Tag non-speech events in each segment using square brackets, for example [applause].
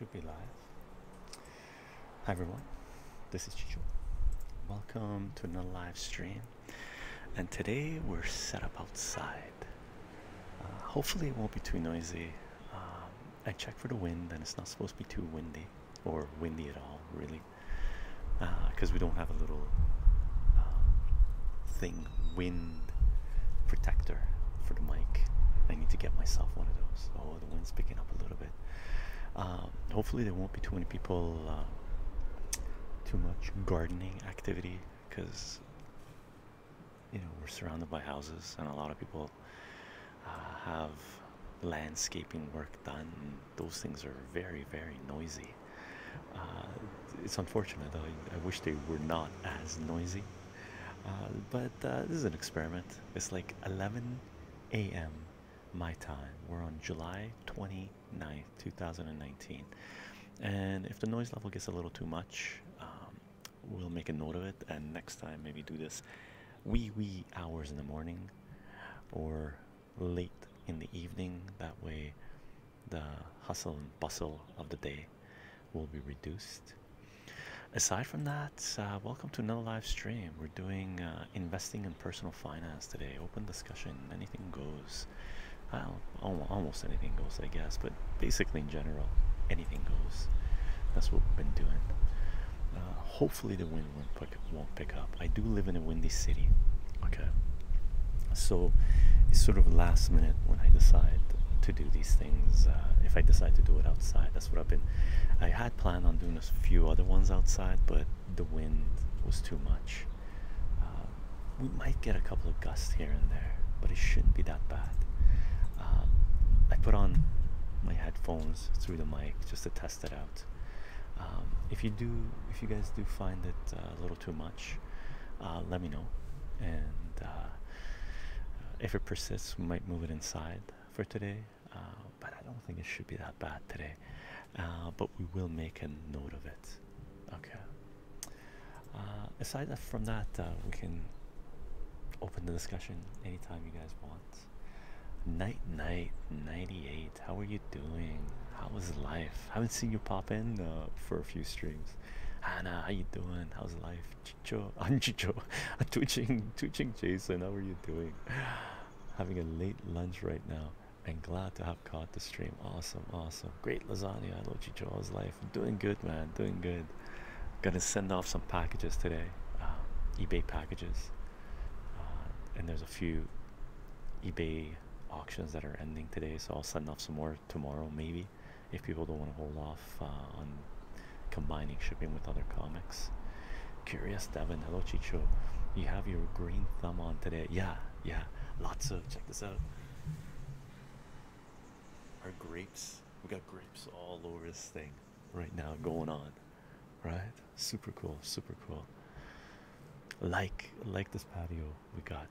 should be live. Hi everyone, this is Chycho. Welcome to another live stream. And today we're set up outside. Uh, hopefully it won't be too noisy. Um, I checked for the wind and it's not supposed to be too windy or windy at all, really. Because uh, we don't have a little uh, thing, wind protector for the mic. I need to get myself one of those. Oh, the wind's picking up a little bit. Um, hopefully, there won't be too many people, uh, too much gardening activity because you know we're surrounded by houses and a lot of people uh, have landscaping work done. Those things are very, very noisy. Uh, it's unfortunate though. I wish they were not as noisy. Uh, but uh, this is an experiment. It's like 11 a.m. my time. We're on July 29th, 2019. And if the noise level gets a little too much, um, we'll make a note of it. And next time, maybe do this wee wee hours in the morning or late in the evening. That way, the hustle and bustle of the day will be reduced. Aside from that, uh, welcome to another live stream. We're doing uh, investing in personal finance today. Open discussion, anything goes. Well, almost anything goes, I guess, but basically in general, anything goes. That's what we've been doing. Uh, hopefully, the wind won't pick, won't pick up. I do live in a windy city, okay? So it's sort of last minute when I decide to do these things. Uh, if I decide to do it outside, that's what I've been. I had planned on doing a few other ones outside, but the wind was too much. Uh, we might get a couple of gusts here and there, but it shouldn't be that bad. I put on my headphones through the mic just to test it out. Um, if you do, if you guys do find it uh, a little too much, uh, let me know, and uh, if it persists, we might move it inside for today. Uh, but I don't think it should be that bad today. Uh, but we will make a note of it. Okay. Uh, aside from that, we can open the discussion anytime you guys want. Night night 98. How are you doing? How is life? Haven't seen you pop in uh, for a few streams. Hannah, how you doing? How's life? Chycho, [laughs] I'm Chycho. I'm twitching, twitching. Jason, how are you doing? [sighs] Having a late lunch right now, and glad to have caught the stream. Awesome, awesome. Great lasagna. Hello, Chycho. How's life? doing good, man. Doing good. Gonna send off some packages today. Uh, eBay packages, uh, and there's a few eBay auctions that are ending today, so I'll send off some more tomorrow, maybe, if people don't want to hold off uh, on combining shipping with other comics. Curious Devin, hello Chycho. You have your green thumb on today. Yeah, yeah, lots of check this out. Our grapes, we got grapes all over this thing right now going on, right? Super cool, super cool. Like, like this patio we got.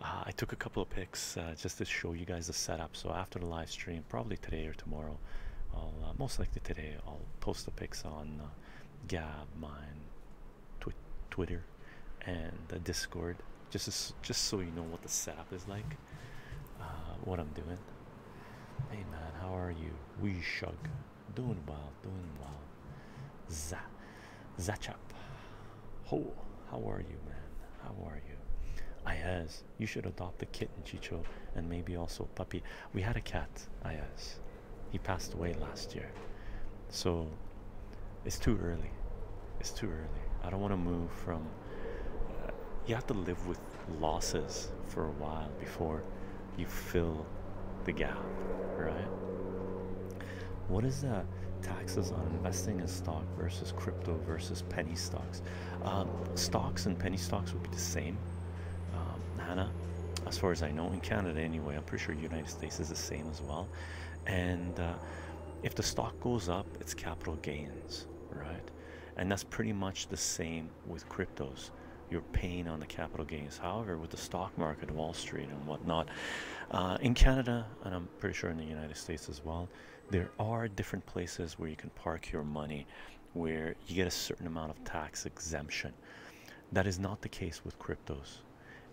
Uh, I took a couple of pics uh, just to show you guys the setup. So after the live stream, probably today or tomorrow, I'll uh, most likely today I'll post the pics on uh, Gab, mine, twi Twitter, and the Discord, just as, just so you know what the setup is like, uh, what I'm doing. Hey man, how are you? We shug, doing well, doing well. Za, Zachap, ho, how are you, man? How are you? Ayaz, you should adopt a kitten, Chycho, and maybe also a puppy. We had a cat, Ayaz. He passed away last year. So it's too early. It's too early. I don't want to move from. Uh, you have to live with losses for a while before you fill the gap, right? What is the taxes on investing in stock versus crypto versus penny stocks? Um, stocks and penny stocks would be the same Hannah, as far as I know, in Canada anyway. I'm pretty sure United States is the same as well. And uh, if the stock goes up, it's capital gains, right? And that's pretty much the same with cryptos. You're paying on the capital gains. However, with the stock market, Wall Street, and whatnot, uh, in Canada, and I'm pretty sure in the United States as well, there are different places where you can park your money where you get a certain amount of tax exemption. That is not the case with cryptos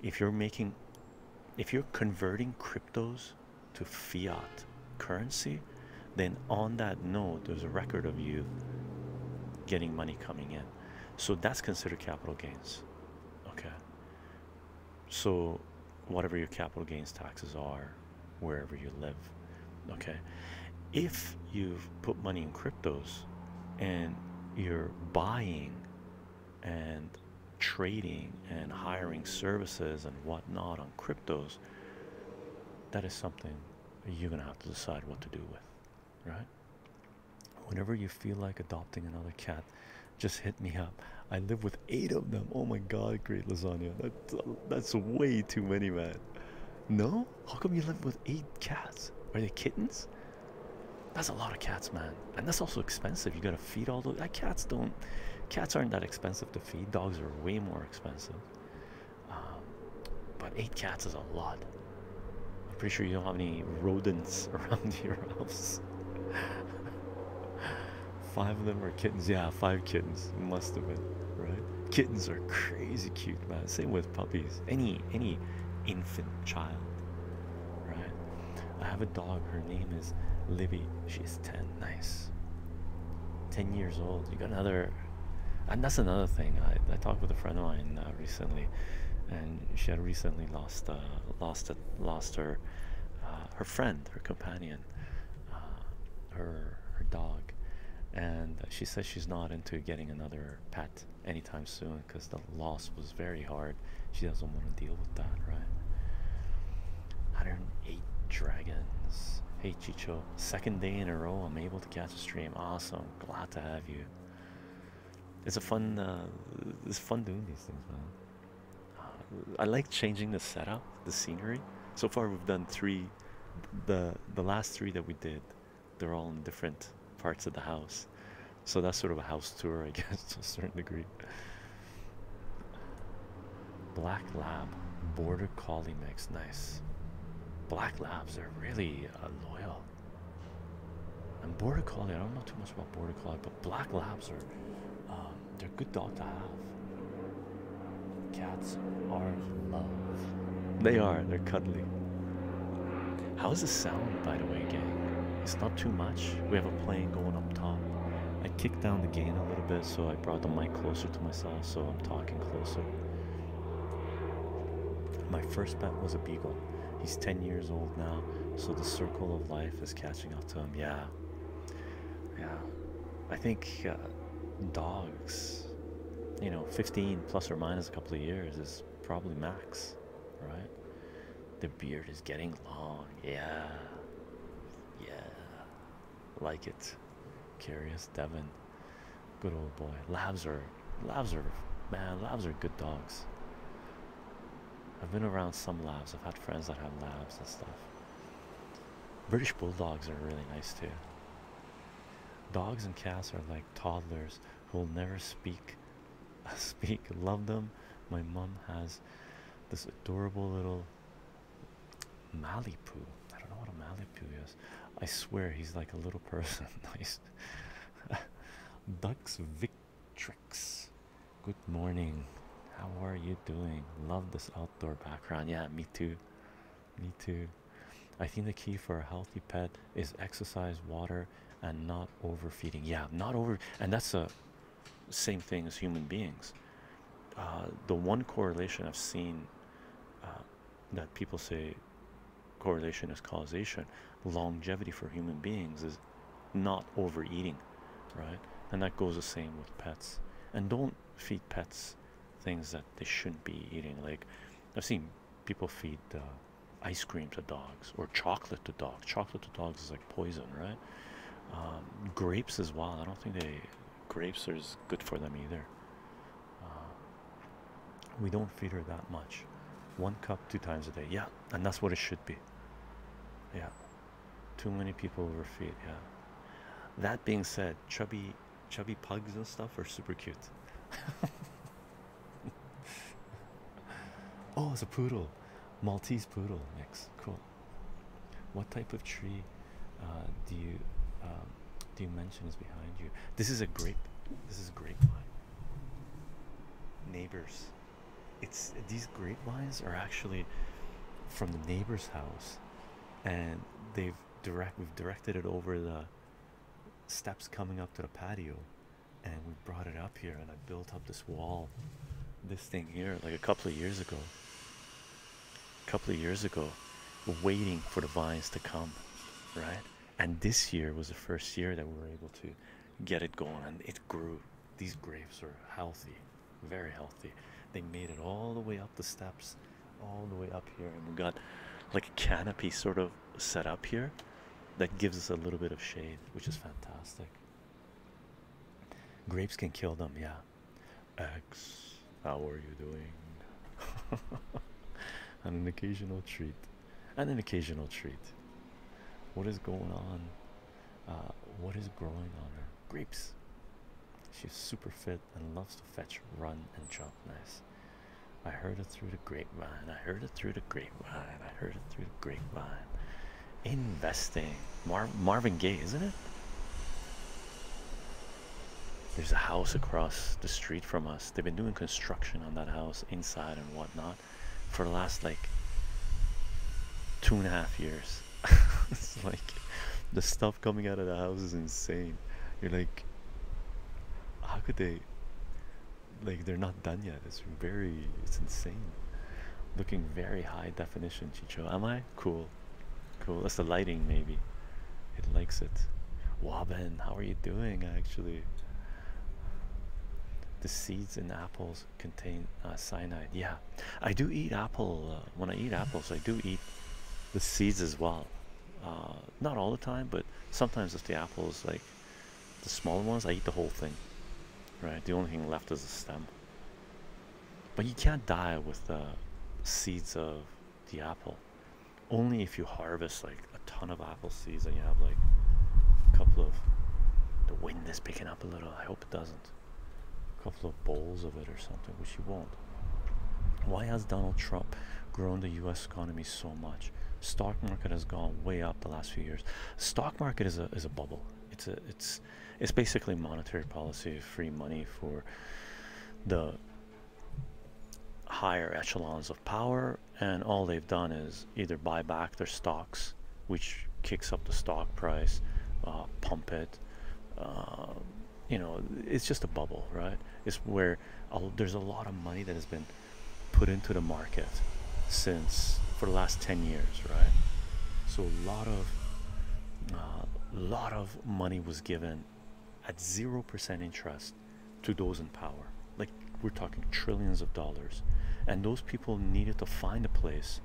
if you're making if you're converting cryptos to fiat currency then on that note there's a record of you getting money coming in. So that's considered capital gains okay? So whatever your capital gains taxes are wherever you live okay? If you've put money in cryptos and you're buying and trading and hiring services and whatnot on cryptos that is something you're gonna have to decide what to do with right? Whenever you feel like adopting another cat just hit me up. I live with eight of them. Oh my god great lasagna. That's that's way too many man. No? How come you live with eight cats? Are they kittens? That's a lot of cats man. And that's also expensive. You gotta feed all those cats don't cats aren't that expensive to feed. Dogs are way more expensive. Um, but eight cats is a lot. I'm pretty sure you don't have any rodents [laughs] around your house. Five of them are kittens. Yeah five kittens. Must have been right? Kittens are crazy cute man. Same with puppies. Any any infant child right? I have a dog. Her name is libby. She's 10 nice. 10 years old. You got another and that's another thing. I, I talked with a friend of mine uh, recently and she had recently lost uh, lost it lost her uh, her friend her companion uh, her her dog. And she says she's not into getting another pet anytime soon because the loss was very hard. She doesn't want to deal with that right? 108 dragons. Hey chycho. Second day in a row i'm able to catch a stream. Awesome. Glad to have you it's a fun uh, it's fun doing these things man. I like changing the setup the scenery. So far we've done three the the last three that we did they're all in different parts of the house. So that's sort of a house tour i [laughs] guess to a certain degree. Black lab border collie mix nice. Black labs are really uh, loyal. And border collie i don't know too much about border collie but black labs are they're a good dog to have. Cats are love. They are. They're cuddly. How is the sound by the way gang? It's not too much. We have a plane going up top. I kicked down the gain a little bit so i brought the mic closer to myself so i'm talking closer. My first pet was a beagle. He's 10 years old now so the circle of life is catching up to him. Yeah. Yeah. I think uh, dogs you know 15 plus or minus a couple of years is probably max right? The beard is getting long yeah yeah. Like it. Curious devin good old boy. Labs are labs are man labs are good dogs. I've been around some labs. I've had friends that have labs and stuff. British bulldogs are really nice too dogs and cats are like toddlers who'll never speak [laughs] speak love them my mom has this adorable little Malibu. I don't know what a Malibu is. I swear he's like a little person. [laughs] nice. [laughs] Ducks Victrix. Good morning. How are you doing? Love this outdoor background. Yeah, me too. Me too. I think the key for a healthy pet is exercise, water, and not overfeeding. Yeah, not over, and that's the same thing as human beings. Uh, the one correlation I've seen uh, that people say correlation is causation, longevity for human beings is not overeating, right? And that goes the same with pets. And don't feed pets things that they shouldn't be eating. Like I've seen people feed uh, ice cream to dogs or chocolate to dogs. Chocolate to dogs is like poison, right? Um, grapes as well. I don't think they grapes are as good for them either. Uh, we don't feed her that much. One cup two times a day. Yeah, and that's what it should be. Yeah. Too many people overfeed. Yeah. That being said, chubby, chubby pugs and stuff are super cute. [laughs] oh, it's a poodle, Maltese poodle mix. Cool. What type of tree uh, do you um, do is behind you? This is a grape. This is grapevine. Neighbors. It's these grapevines are actually from the neighbor's house, and they've direct we've directed it over the steps coming up to the patio and we brought it up here and I built up this wall this thing here like a couple of years ago a couple of years ago waiting for the vines to come right and this year was the first year that we were able to get it going and it grew. These grapes are healthy very healthy. They made it all the way up the steps all the way up here and we got like a canopy sort of set up here that gives us a little bit of shade which is fantastic. Grapes can kill them yeah. X how are you doing? [laughs] And an occasional treat. And an occasional treat what is going on uh, what is growing on her grapes she's super fit and loves to fetch run and jump nice I heard it through the grapevine. I heard it through the grapevine. I heard it through the grapevine. Investing. Mar Marvin Gaye, isn't it? There's a house across the street from us. They've been doing construction on that house inside and whatnot for the last like two and a half years. [laughs] it's like the stuff coming out of the house is insane. You're like, how could they? Like they're not done yet. It's very, it's insane. Looking very high definition, Chycho. Am I cool? Cool. That's the lighting, maybe. It likes it. Waben, how are you doing? Actually, the seeds in apples contain uh, cyanide. Yeah, I do eat apple. Uh, when I eat apples, I do eat the seeds as well. Uh, not all the time, but sometimes if the apple is like the smaller ones, I eat the whole thing. Right, the only thing left is the stem. But you can't die with the seeds of the apple. Only if you harvest like a ton of apple seeds and you have like a couple of the wind is picking up a little. I hope it doesn't. A couple of bowls of it or something, which you won't. Why has Donald Trump grown the US economy so much? Stock market has gone way up the last few years. Stock market is a is a bubble. It's a it's it's basically monetary policy, free money for the higher echelons of power, and all they've done is either buy back their stocks, which kicks up the stock price, uh, pump it. Uh, you know, it's just a bubble, right? It's where there's a lot of money that has been put into the market since for the last 10 years, right? So a lot of a uh, lot of money was given at 0% interest to those in power. Like we're talking trillions of dollars. And those people needed to find a place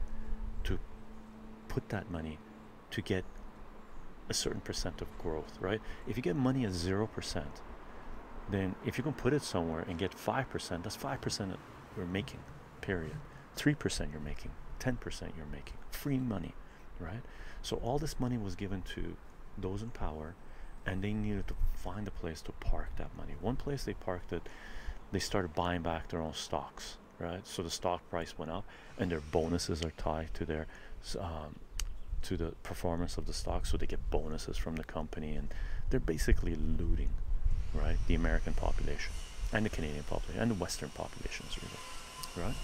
to put that money to get a certain percent of growth, right? If you get money at 0%, then if you can put it somewhere and get 5%, that's 5% you're making, period. 3% you're making, 10% you're making, free money, right? So all this money was given to those in power and they needed to find a place to park that money. One place they parked it, they started buying back their own stocks, right? So the stock price went up, and their bonuses are tied to their um, to the performance of the stock, so they get bonuses from the company, and they're basically looting, right? The American population and the Canadian population and the Western populations, really, right?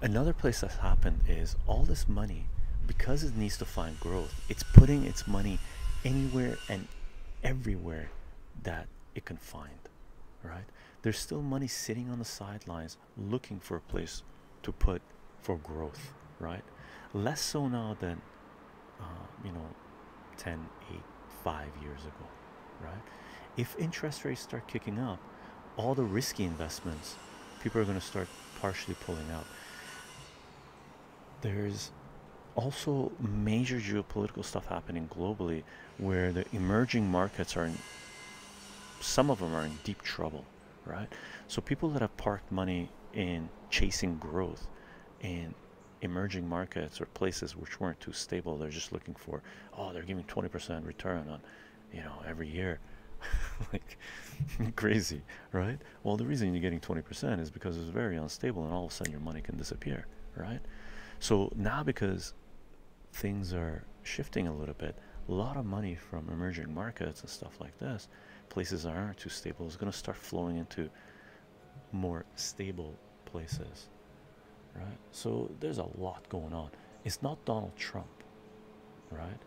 Another place that's happened is all this money, because it needs to find growth, it's putting its money anywhere and everywhere that it can find right? There's still money sitting on the sidelines looking for a place to put for growth right? Less so now than uh, you know 10 8 5 years ago right? If interest rates start kicking up all the risky investments people are going to start partially pulling out there's also major geopolitical stuff happening globally where the emerging markets are in some of them are in deep trouble right? So people that have parked money in chasing growth in emerging markets or places which weren't too stable they're just looking for oh they're giving 20% return on you know every year. [laughs] Like [laughs] crazy right? Well the reason you're getting 20% is because it's very unstable and all of a sudden your money can disappear right so now because things are shifting a little bit a lot of money from emerging markets and stuff like this places that aren't too stable is going to start flowing into more stable places right so there's a lot going on it's not donald trump right?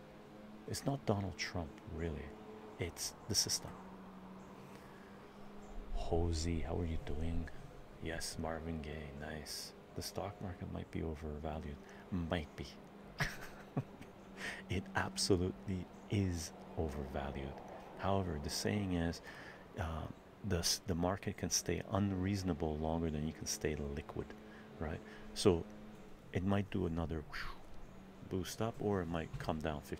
It's not Donald Trump, really. It's the system. Hosey, how are you doing? Yes, Marvin Gaye, nice. The stock market might be overvalued. Might be. [laughs] it absolutely is overvalued. However, the saying is uh, the, the market can stay unreasonable longer than you can stay liquid, right? So it might do another boost up or it might come down 50%.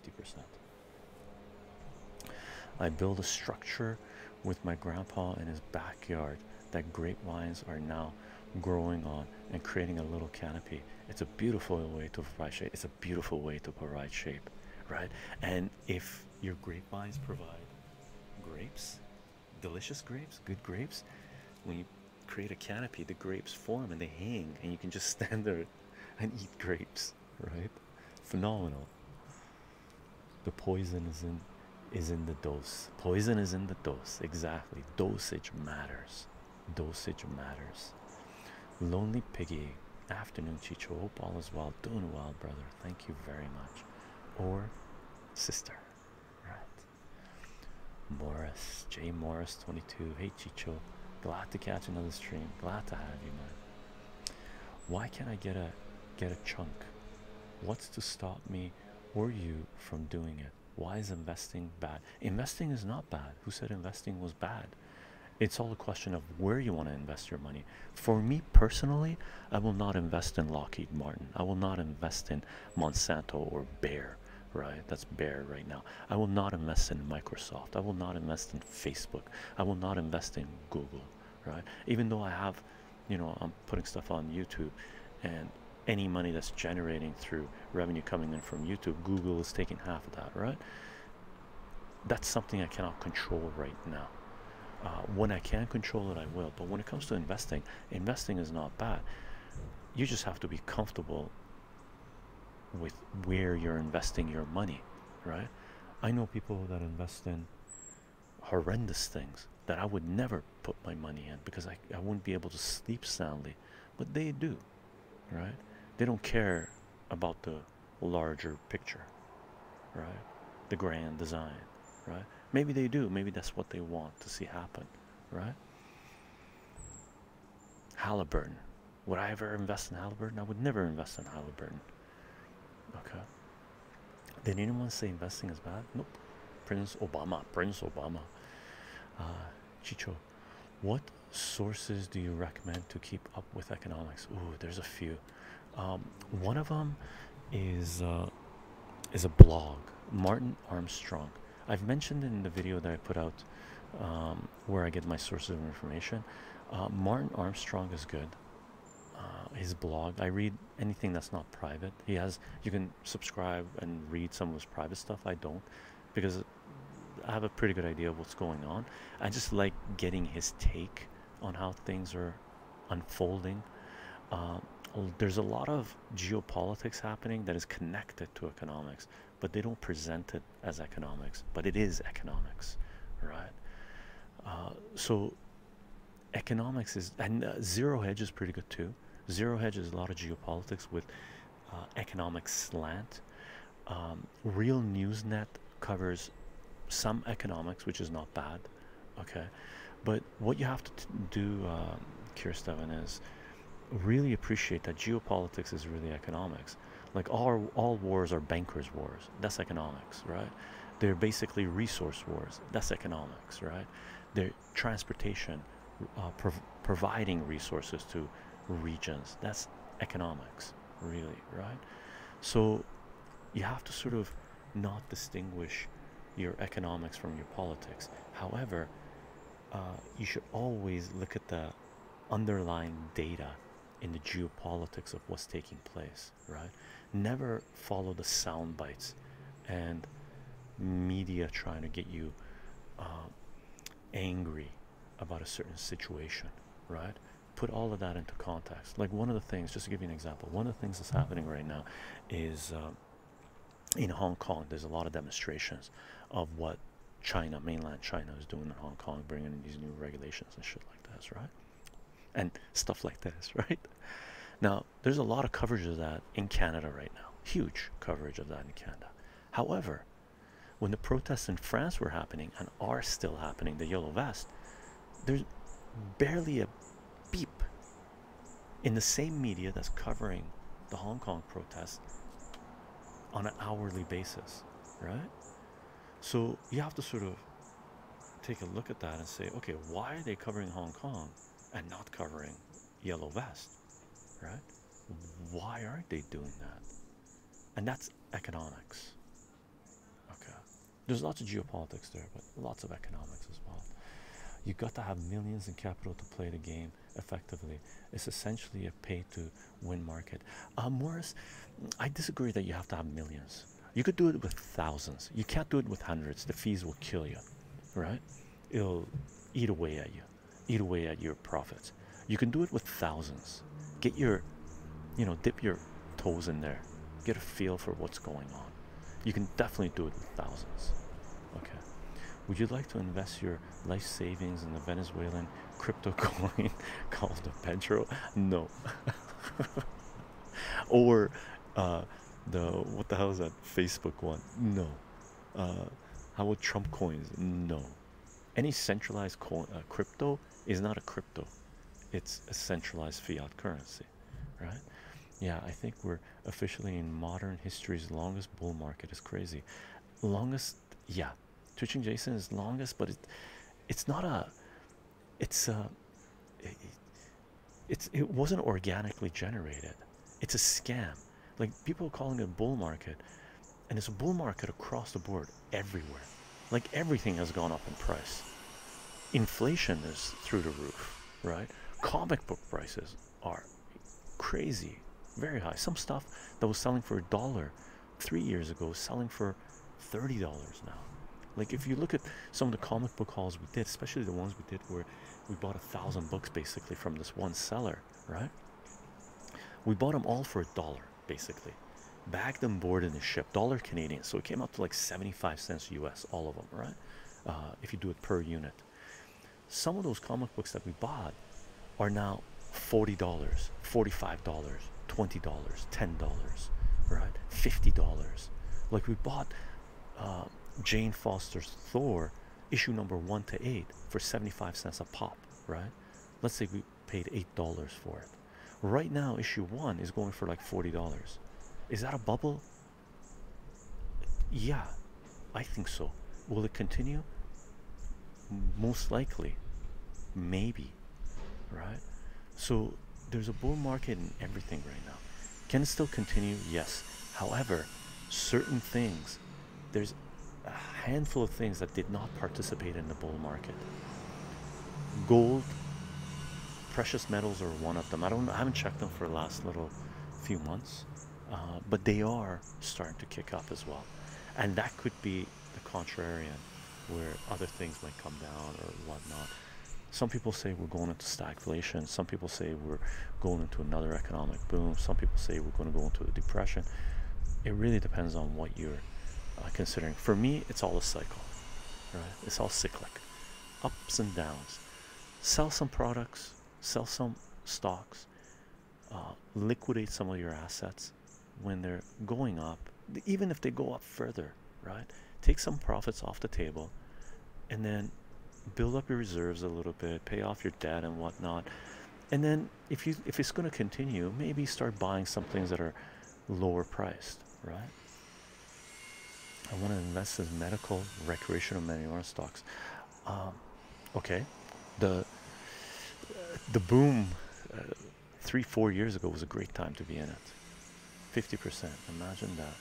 I built a structure with my grandpa in his backyard that grapevines are now growing on and creating a little canopy. It's a beautiful way to provide shade. It's a beautiful way to provide shape, right? And if your grapevines provide grapes, delicious grapes, good grapes, when you create a canopy, the grapes form and they hang, and you can just [laughs] stand there and eat grapes, right? Phenomenal. The poison is in is in the dose. Poison is in the dose. Exactly. Dosage matters. Dosage matters. Lonely Piggy. Afternoon, Chycho. Hope all is well. Doing well, brother. Thank you very much. Or sister. Right. Morris. J Morris 22. Hey, Chicho. Glad to catch another stream. Glad to have you, man. Why can't I get a get a chunk? What's to stop me or you from doing it? Why is investing bad? Investing is not bad. Who said investing was bad? It's all a question of where you want to invest your money. For me personally, I will not invest in Lockheed Martin. I will not invest in Monsanto or Bayer, right? That's Bayer right now. I will not invest in Microsoft. I will not invest in Facebook. I will not invest in Google, right? Even though I have, you know, I'm putting stuff on YouTube and any money that's generating through revenue coming in from YouTube, Google is taking half of that, right? That's something I cannot control right now. Uh, when I can control it, I will. But when it comes to investing, investing is not bad. You just have to be comfortable with where you're investing your money, right? I know people that invest in horrendous things that I would never put my money in because I, I wouldn't be able to sleep soundly, but they do, right? they don't care about the larger picture right the grand design right maybe they do. Maybe that's what they want to see happen right? Halliburton. Would I ever invest in Halliburton? I would never invest in Halliburton. Okay. Did anyone say investing is bad? Nope. Prince Obama. Prince Obama. Uh, Chycho what sources do you recommend to keep up with economics? Ooh, there's a few. Um, one of them is uh, is a blog, Martin Armstrong. I've mentioned in the video that I put out um, where I get my sources of information. Uh, Martin Armstrong is good. Uh, his blog, I read anything that's not private. He has you can subscribe and read some of his private stuff. I don't because I have a pretty good idea of what's going on. I just like getting his take on how things are unfolding. Um, there's a lot of geopolitics happening that is connected to economics but they don't present it as economics but it is economics right? Uh, so economics is and uh, zero hedge is pretty good too. Zero hedge is a lot of geopolitics with uh, economic slant. Um, real newsnet covers some economics which is not bad okay? But what you have to do uh, Kirsten is really appreciate that geopolitics is really economics. Like all all wars are bankers' wars. That's economics, right? They're basically resource wars. That's economics, right? They're transportation, uh, prov providing resources to regions. That's economics, really, right? So you have to sort of not distinguish your economics from your politics. However, uh, you should always look at the underlying data in the geopolitics of what's taking place, right? Never follow the sound bites and media trying to get you uh, angry about a certain situation, right? Put all of that into context. Like one of the things, just to give you an example, one of the things that's happening right now is uh, in Hong Kong, there's a lot of demonstrations of what China, mainland China, is doing in Hong Kong, bringing in these new regulations and shit like this, right? and stuff like this, [laughs] right? Now, there's a lot of coverage of that in Canada right now, huge coverage of that in Canada. However, when the protests in France were happening and are still happening, the yellow vest, there's barely a beep in the same media that's covering the Hong Kong protests on an hourly basis, right? So you have to sort of take a look at that and say, okay, why are they covering Hong Kong and not covering Yellow Vest, right? Why aren't they doing that? And that's economics. Okay, there's lots of geopolitics there, but lots of economics as well. You got to have millions in capital to play the game effectively. It's essentially a pay to win market. Uh, Morris, I disagree that you have to have millions. You could do it with thousands. You can't do it with hundreds. The fees will kill you, right? It'll eat away at you, eat away at your profits. You can do it with thousands. Get your, you know, dip your toes in there. Get a feel for what's going on. You can definitely do it with thousands. Okay. Would you like to invest your life savings in the Venezuelan [laughs] crypto coin [laughs] called the Petro? No. [laughs] or uh, the what the hell is that Facebook one? No. Uh, how about Trump coins? No. Any centralized coin, uh, crypto is not a crypto. It's a centralized fiat currency, right? Yeah, I think we're officially in modern history's longest bull market. Is crazy. Longest, yeah. Twitching Jason is longest, but it, it's not a. It's a. It, it's it wasn't organically generated. It's a scam. Like people are calling it a bull market, and it's a bull market across the board everywhere. Like everything has gone up in price. Inflation is through the roof, right? Comic book prices are crazy, very high. Some stuff that was selling for a dollar three years ago is selling for thirty dollars now. Like if you look at some of the comic book hauls we did, especially the ones we did where we bought a thousand books basically from this one seller, right? We bought them all for a dollar basically. Bagged them board in the ship, dollar Canadian. So it came out to like 75 cents US, all of them, right? Uh, if you do it per unit. Some of those comic books that we bought are now $40, $45, $20, $10, right? $50. Like we bought uh, Jane Foster's Thor issue number one to eight for 75 cents a pop, right? Let's say we paid $8 for it. Right now, issue one is going for like $40. Is that a bubble? Yeah, I think so. Will it continue? Most likely. Maybe. Right? So there's a bull market in everything right now. Can it still continue? Yes. However, certain things, there's a handful of things that did not participate in the bull market. Gold precious metals are one of them. I don't I haven't checked them for the last little few months, uh, but they are starting to kick up as well, and that could be the contrarian, where other things might come down or whatnot. Some people say we're going into stagflation. Some people say we're going into another economic boom. Some people say we're going to go into a depression. It really depends on what you're uh, considering. For me, it's all a cycle, right? It's all cyclic, ups and downs. Sell some products, sell some stocks, uh, liquidate some of your assets when they're going up, even if they go up further, right? Take some profits off the table and then build up your reserves a little bit, pay off your debt and whatnot. And then if you if it's going to continue, maybe start buying some things that are lower priced, right? I want to invest in medical, recreational marijuana stocks. Um, okay, the the boom uh, three four years ago was a great time to be in it 50 percent imagine that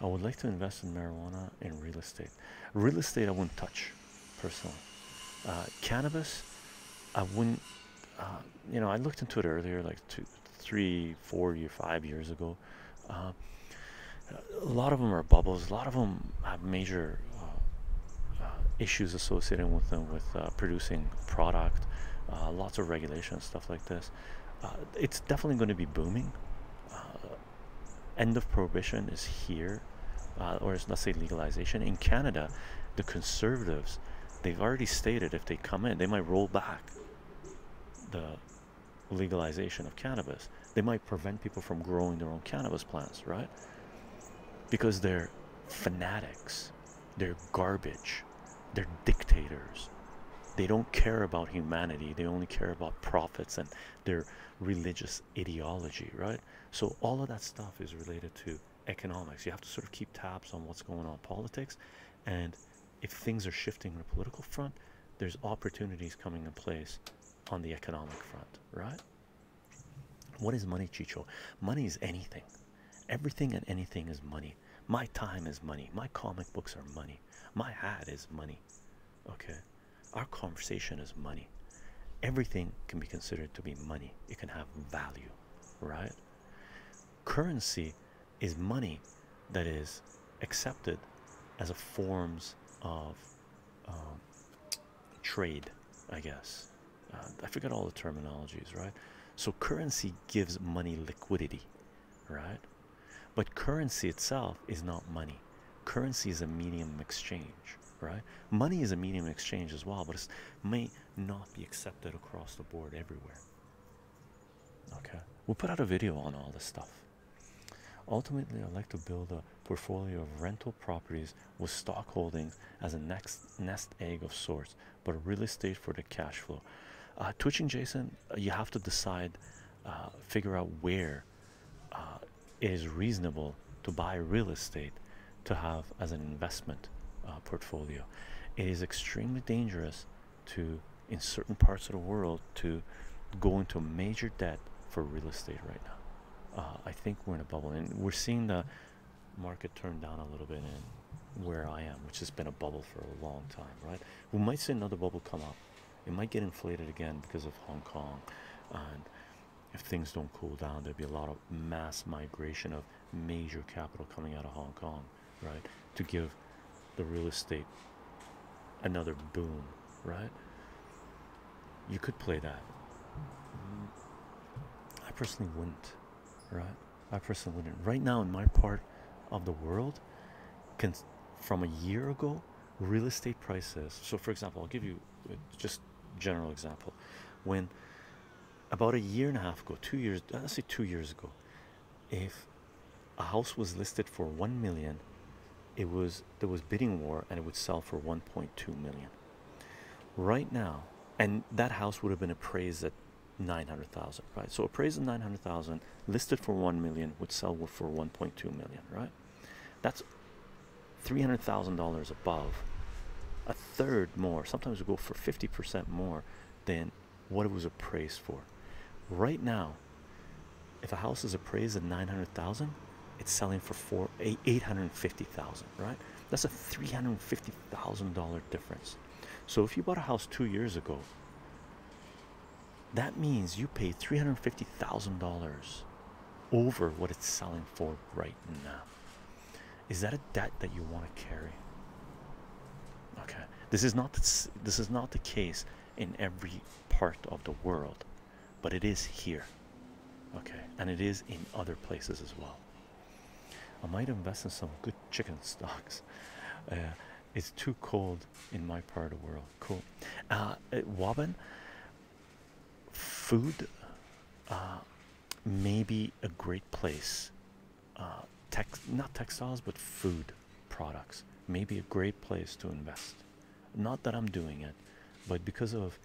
i would like to invest in marijuana and real estate real estate i wouldn't touch personally uh, cannabis i wouldn't uh, you know i looked into it earlier like two three four year five years ago. Uh, a lot of them are bubbles. A lot of them have major uh, uh, issues associated with them with uh, producing product lots of regulation stuff like this. It's definitely going to be booming. End of prohibition is here or let's say legalization. In Canada the conservatives they've already stated if they come in they might roll back the legalization of cannabis they might prevent people from growing their own cannabis plants right because they're fanatics, they're garbage, they're dictators. They don't care about humanity, they only care about profits and their religious ideology, right? So, all of that stuff is related to economics. You have to sort of keep tabs on what's going on politics, and if things are shifting on the political front, there's opportunities coming in place on the economic front, right? What is money, Chycho? Money is anything. Everything and anything is money. My time is money. My comic books are money. My hat is money. Okay. Our conversation is money. Everything can be considered to be money. It can have value, right? Currency is money that is accepted as a forms of um, trade, I guess. Uh, I forget all the terminologies, right? So currency gives money liquidity, right? But currency itself is not money. Currency is a medium of exchange, right? Money is a medium of exchange as well, but it may not be accepted across the board everywhere. Okay, we'll put out a video on all this stuff. Ultimately, I'd like to build a portfolio of rental properties with stock holdings as a next nest egg of sorts, but real estate for the cash flow. Uh, twitching Jason, uh, you have to decide, uh, figure out where uh, it is reasonable to buy real estate to have as an investment uh, portfolio. It is extremely dangerous to, in certain parts of the world, to go into major debt for real estate right now. Uh, I think we're in a bubble, and we're seeing the market turn down a little bit in where I am, which has been a bubble for a long time, right? We might see another bubble come up. It might get inflated again because of Hong Kong, and if things don't cool down, there'll be a lot of mass migration of major capital coming out of Hong Kong, right? To give the real estate another boom, right? You could play that. I personally wouldn't, right? I personally wouldn't. Right now, in my part of the world, can from a year ago, real estate prices. So, for example, I'll give you uh, just general example. When about a year and a half ago, two years, let's say two years ago, if a house was listed for one million, it was there was bidding war and it would sell for 1.2 million. Right now, and that house would have been appraised at 900,000, right? So appraised at 900,000, listed for 1 million, would sell for 1.2 million, right? That's $300,000 above, a third more. Sometimes we go for 50% more than what it was appraised for. Right now, if a house is appraised at 900,000, it's selling for four, 850,000, right? That's a $350,000 difference. So if you bought a house two years ago, that means you paid $350,000 over what it's selling for right now. Is that a debt that you want to carry? Okay, this is not this is not the case in every part of the world, but it is here. Okay, and it is in other places as well. I might invest in some good [laughs] chicken stocks. Uh, it's too cold in my part of the world. Cool. Uh, Waben, food uh, may be a great place. Uh, tex not textiles, but food products may be a great place to invest. Not that I'm doing it, but because of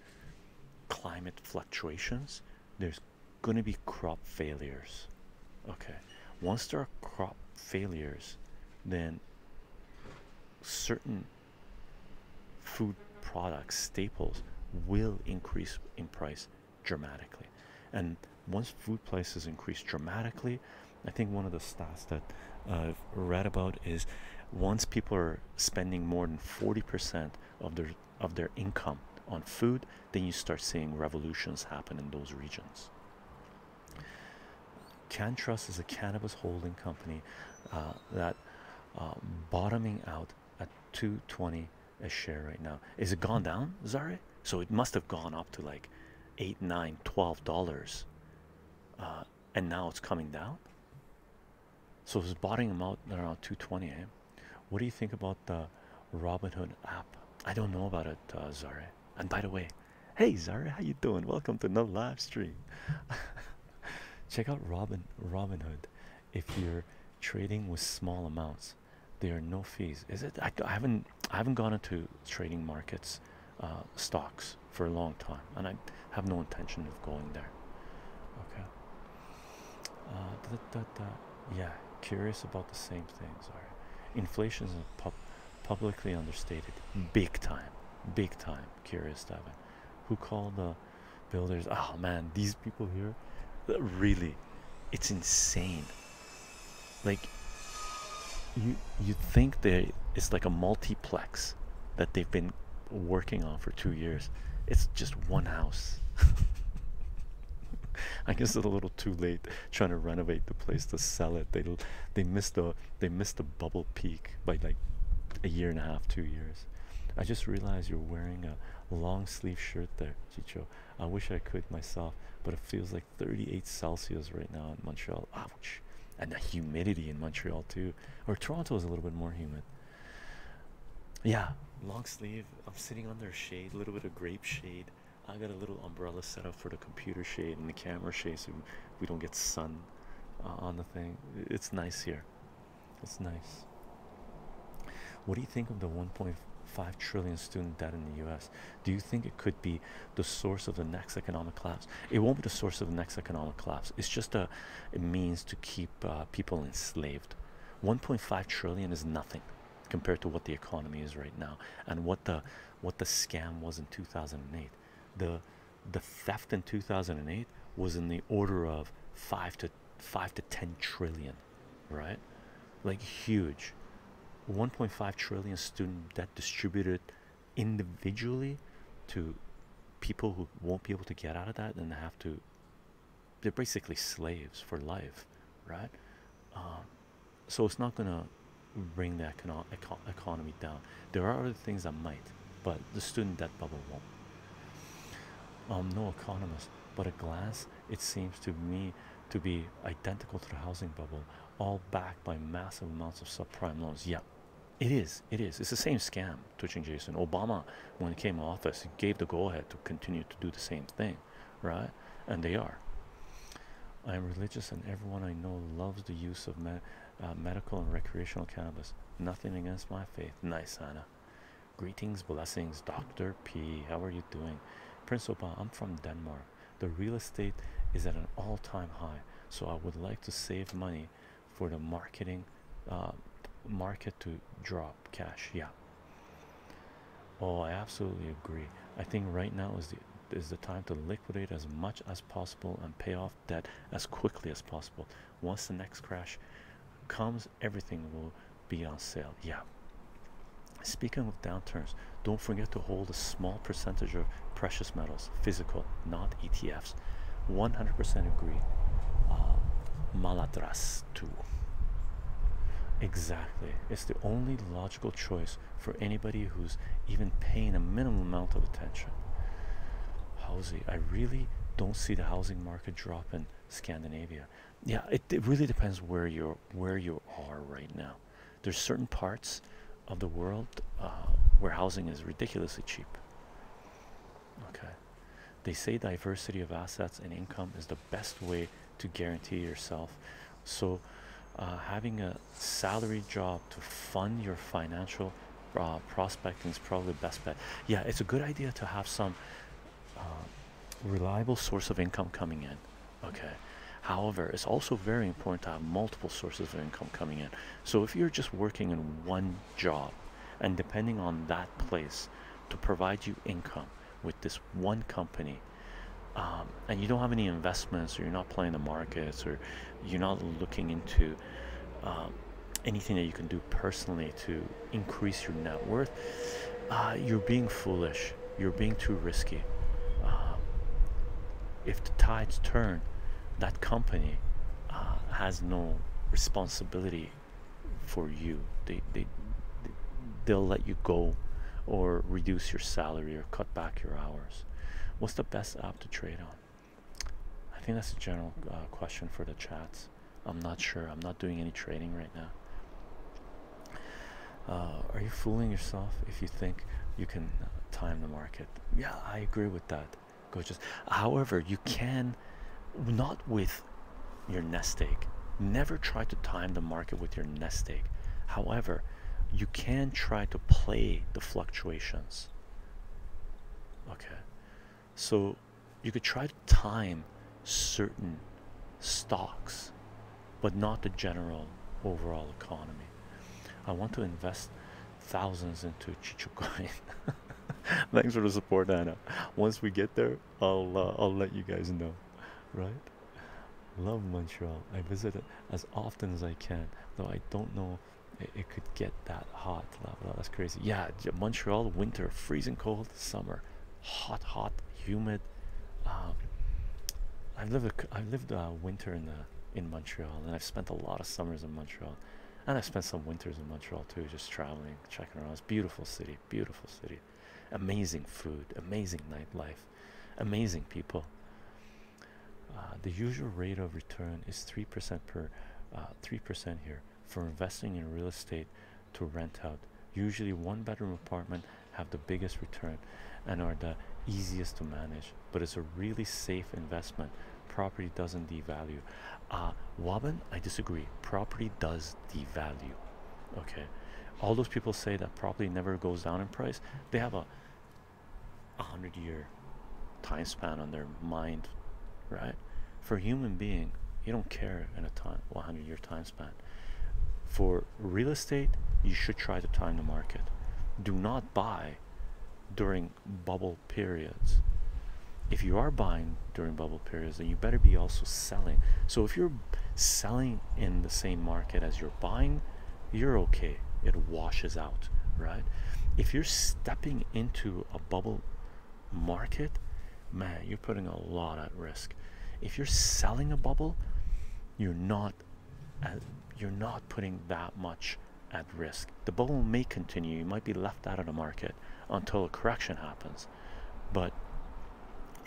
climate fluctuations, there's going to be crop failures. Okay, once there are crop failures, then certain food products, staples, will increase in price dramatically. And once food prices increase dramatically, I think one of the stats that I've read about is once people are spending more than 40% of their of their income on food, then you start seeing revolutions happen in those regions. CannTrust is a cannabis holding company uh, that uh, bottoming out at 220 a share right now. Is it gone down, Zari? So it must have gone up to like eight, nine, twelve dollars, uh, and now it's coming down. So it's bottoming them out around 220. Eh? What do you think about the Robinhood app? I don't know about it, uh, Zari. And by the way, hey Zari, how you doing? Welcome to another live stream. [laughs] check out Robin Robinhood if you're trading with small amounts. there are no fees. Is it? I, I haven't I haven't gone into trading markets, uh, stocks for a long time, and I have no intention of going there. Okay. Uh, yeah, curious about the same things. All right. Inflation is pub publicly understated, big time, big time. Curious, Devin. Who called the builders? Oh man, these people here, really, it's insane. Like you, you think there is like a multiplex that they've been working on for two years. It's just one house. [laughs] I guess it's a little too late trying to renovate the place to sell it. They they missed the they missed the bubble peak by like a year and a half, two years. I just realized you're wearing a long sleeve shirt there, Chycho. I wish I could myself, but it feels like 38 Celsius right now in Montreal. Ouch. And the humidity in Montreal too. Or Toronto is a little bit more humid. Yeah, long sleeve. I'm sitting under a shade, a little bit of grape shade. I got a little umbrella set up for the computer shade and the camera shade so we don't get sun uh, on the thing. It's nice here. It's nice. What do you think of the 1.5 trillion student debt in the US? Do you think it could be the source of the next economic collapse? It won't be the source of the next economic collapse. It's just a, a means to keep uh, people enslaved. 1.5 trillion is nothing compared to what the economy is right now and what the what the scam was in 2008 the the theft in 2008 was in the order of 5 to 5 to 10 trillion right? Like huge. 1.5 trillion student debt distributed individually to people who won't be able to get out of that and have to they're basically slaves for life right? Um, so it's not gonna bring the econo eco economy down. There are other things that might but the student debt bubble won't. I'm no economist but at glance it seems to me to be identical to the housing bubble all backed by massive amounts of subprime loans. Yeah it is it is. It's the same scam twitching jason. Obama when he came to office gave the go-ahead to continue to do the same thing right? And they are. I am religious and everyone i know loves the use of uh, medical and recreational cannabis. Nothing against my faith. Nice anna. Greetings blessings dr p. How are you doing? Prince obama i'm from denmark. The real estate is at an all-time high so i would like to save money for the marketing uh, market to drop cash. Yeah. Oh i absolutely agree. I think right now is the is the time to liquidate as much as possible and pay off debt as quickly as possible. Once the next crash comes everything will be on sale yeah speaking of downturns don't forget to hold a small percentage of precious metals physical not etfs 100% agree uh, maladras too Exactly. It's the only logical choice for anybody who's even paying a minimum amount of attention. Housing. I really don't see the housing market drop in Scandinavia. Yeah, it, it really depends where you're where you are right now. There's certain parts of the world uh, where housing is ridiculously cheap. Okay. They say diversity of assets and income is the best way to guarantee yourself. So uh, having a salary job to fund your financial uh, prospecting is probably the best bet. Yeah, it's a good idea to have some uh, reliable source of income coming in. Okay. However, it's also very important to have multiple sources of income coming in. So if you're just working in one job and depending on that place to provide you income with this one company um, and you don't have any investments or you're not playing the markets or you're not looking into um, anything that you can do personally to increase your net worth uh, you're being foolish you're being too risky uh, if the tides turn that company uh, has no responsibility for you. They, they they'll let you go or reduce your salary or cut back your hours. What's the best app to trade on? I think that's a general uh, question for the chats. I'm not sure. I'm not doing any trading right now. Uh, are you fooling yourself if you think you can uh, time the market? Yeah i agree with that gorgeous. However you can not with your nest egg never try to time the market with your nest egg However, you can try to play the fluctuations. Okay, so you could try to time certain stocks, but not the general overall economy. I want to invest thousands into Chychocoin. [laughs] Thanks for the support, Anna. Once we get there, I'll uh, I'll let you guys know, right? Love Montreal. I visit it as often as I can, though I don't know it, could get that hot. That's crazy. Yeah, Montreal winter, freezing cold, summer, hot, hot, humid. Um, I've lived a, I've lived a winter in the in Montreal, and I've spent a lot of summers in Montreal, and I've spent some winters in Montreal too, just traveling, checking around. It's beautiful city, beautiful city, amazing food, amazing nightlife, amazing people. Uh, the usual rate of return is 3% per 3% uh, here for investing in real estate to rent out. Usually one bedroom apartment have the biggest return and are the easiest to manage, but it's a really safe investment. Property doesn't devalue. Uh I disagree. Property does devalue. Okay. All those people say that property never goes down in price, they have a a hundred year time span on their mind, right? For human being, you don't care in a time 100 year time span. For real estate you should try to time the market. Do not buy during bubble periods. If you are buying during bubble periods then you better be also selling. So if you're selling in the same market as you're buying you're okay. It washes out right? If you're stepping into a bubble market man you're putting a lot at risk if you're selling a bubble you're not at, you're not putting that much at risk. The bubble may continue. You might be left out of the market until a correction happens. But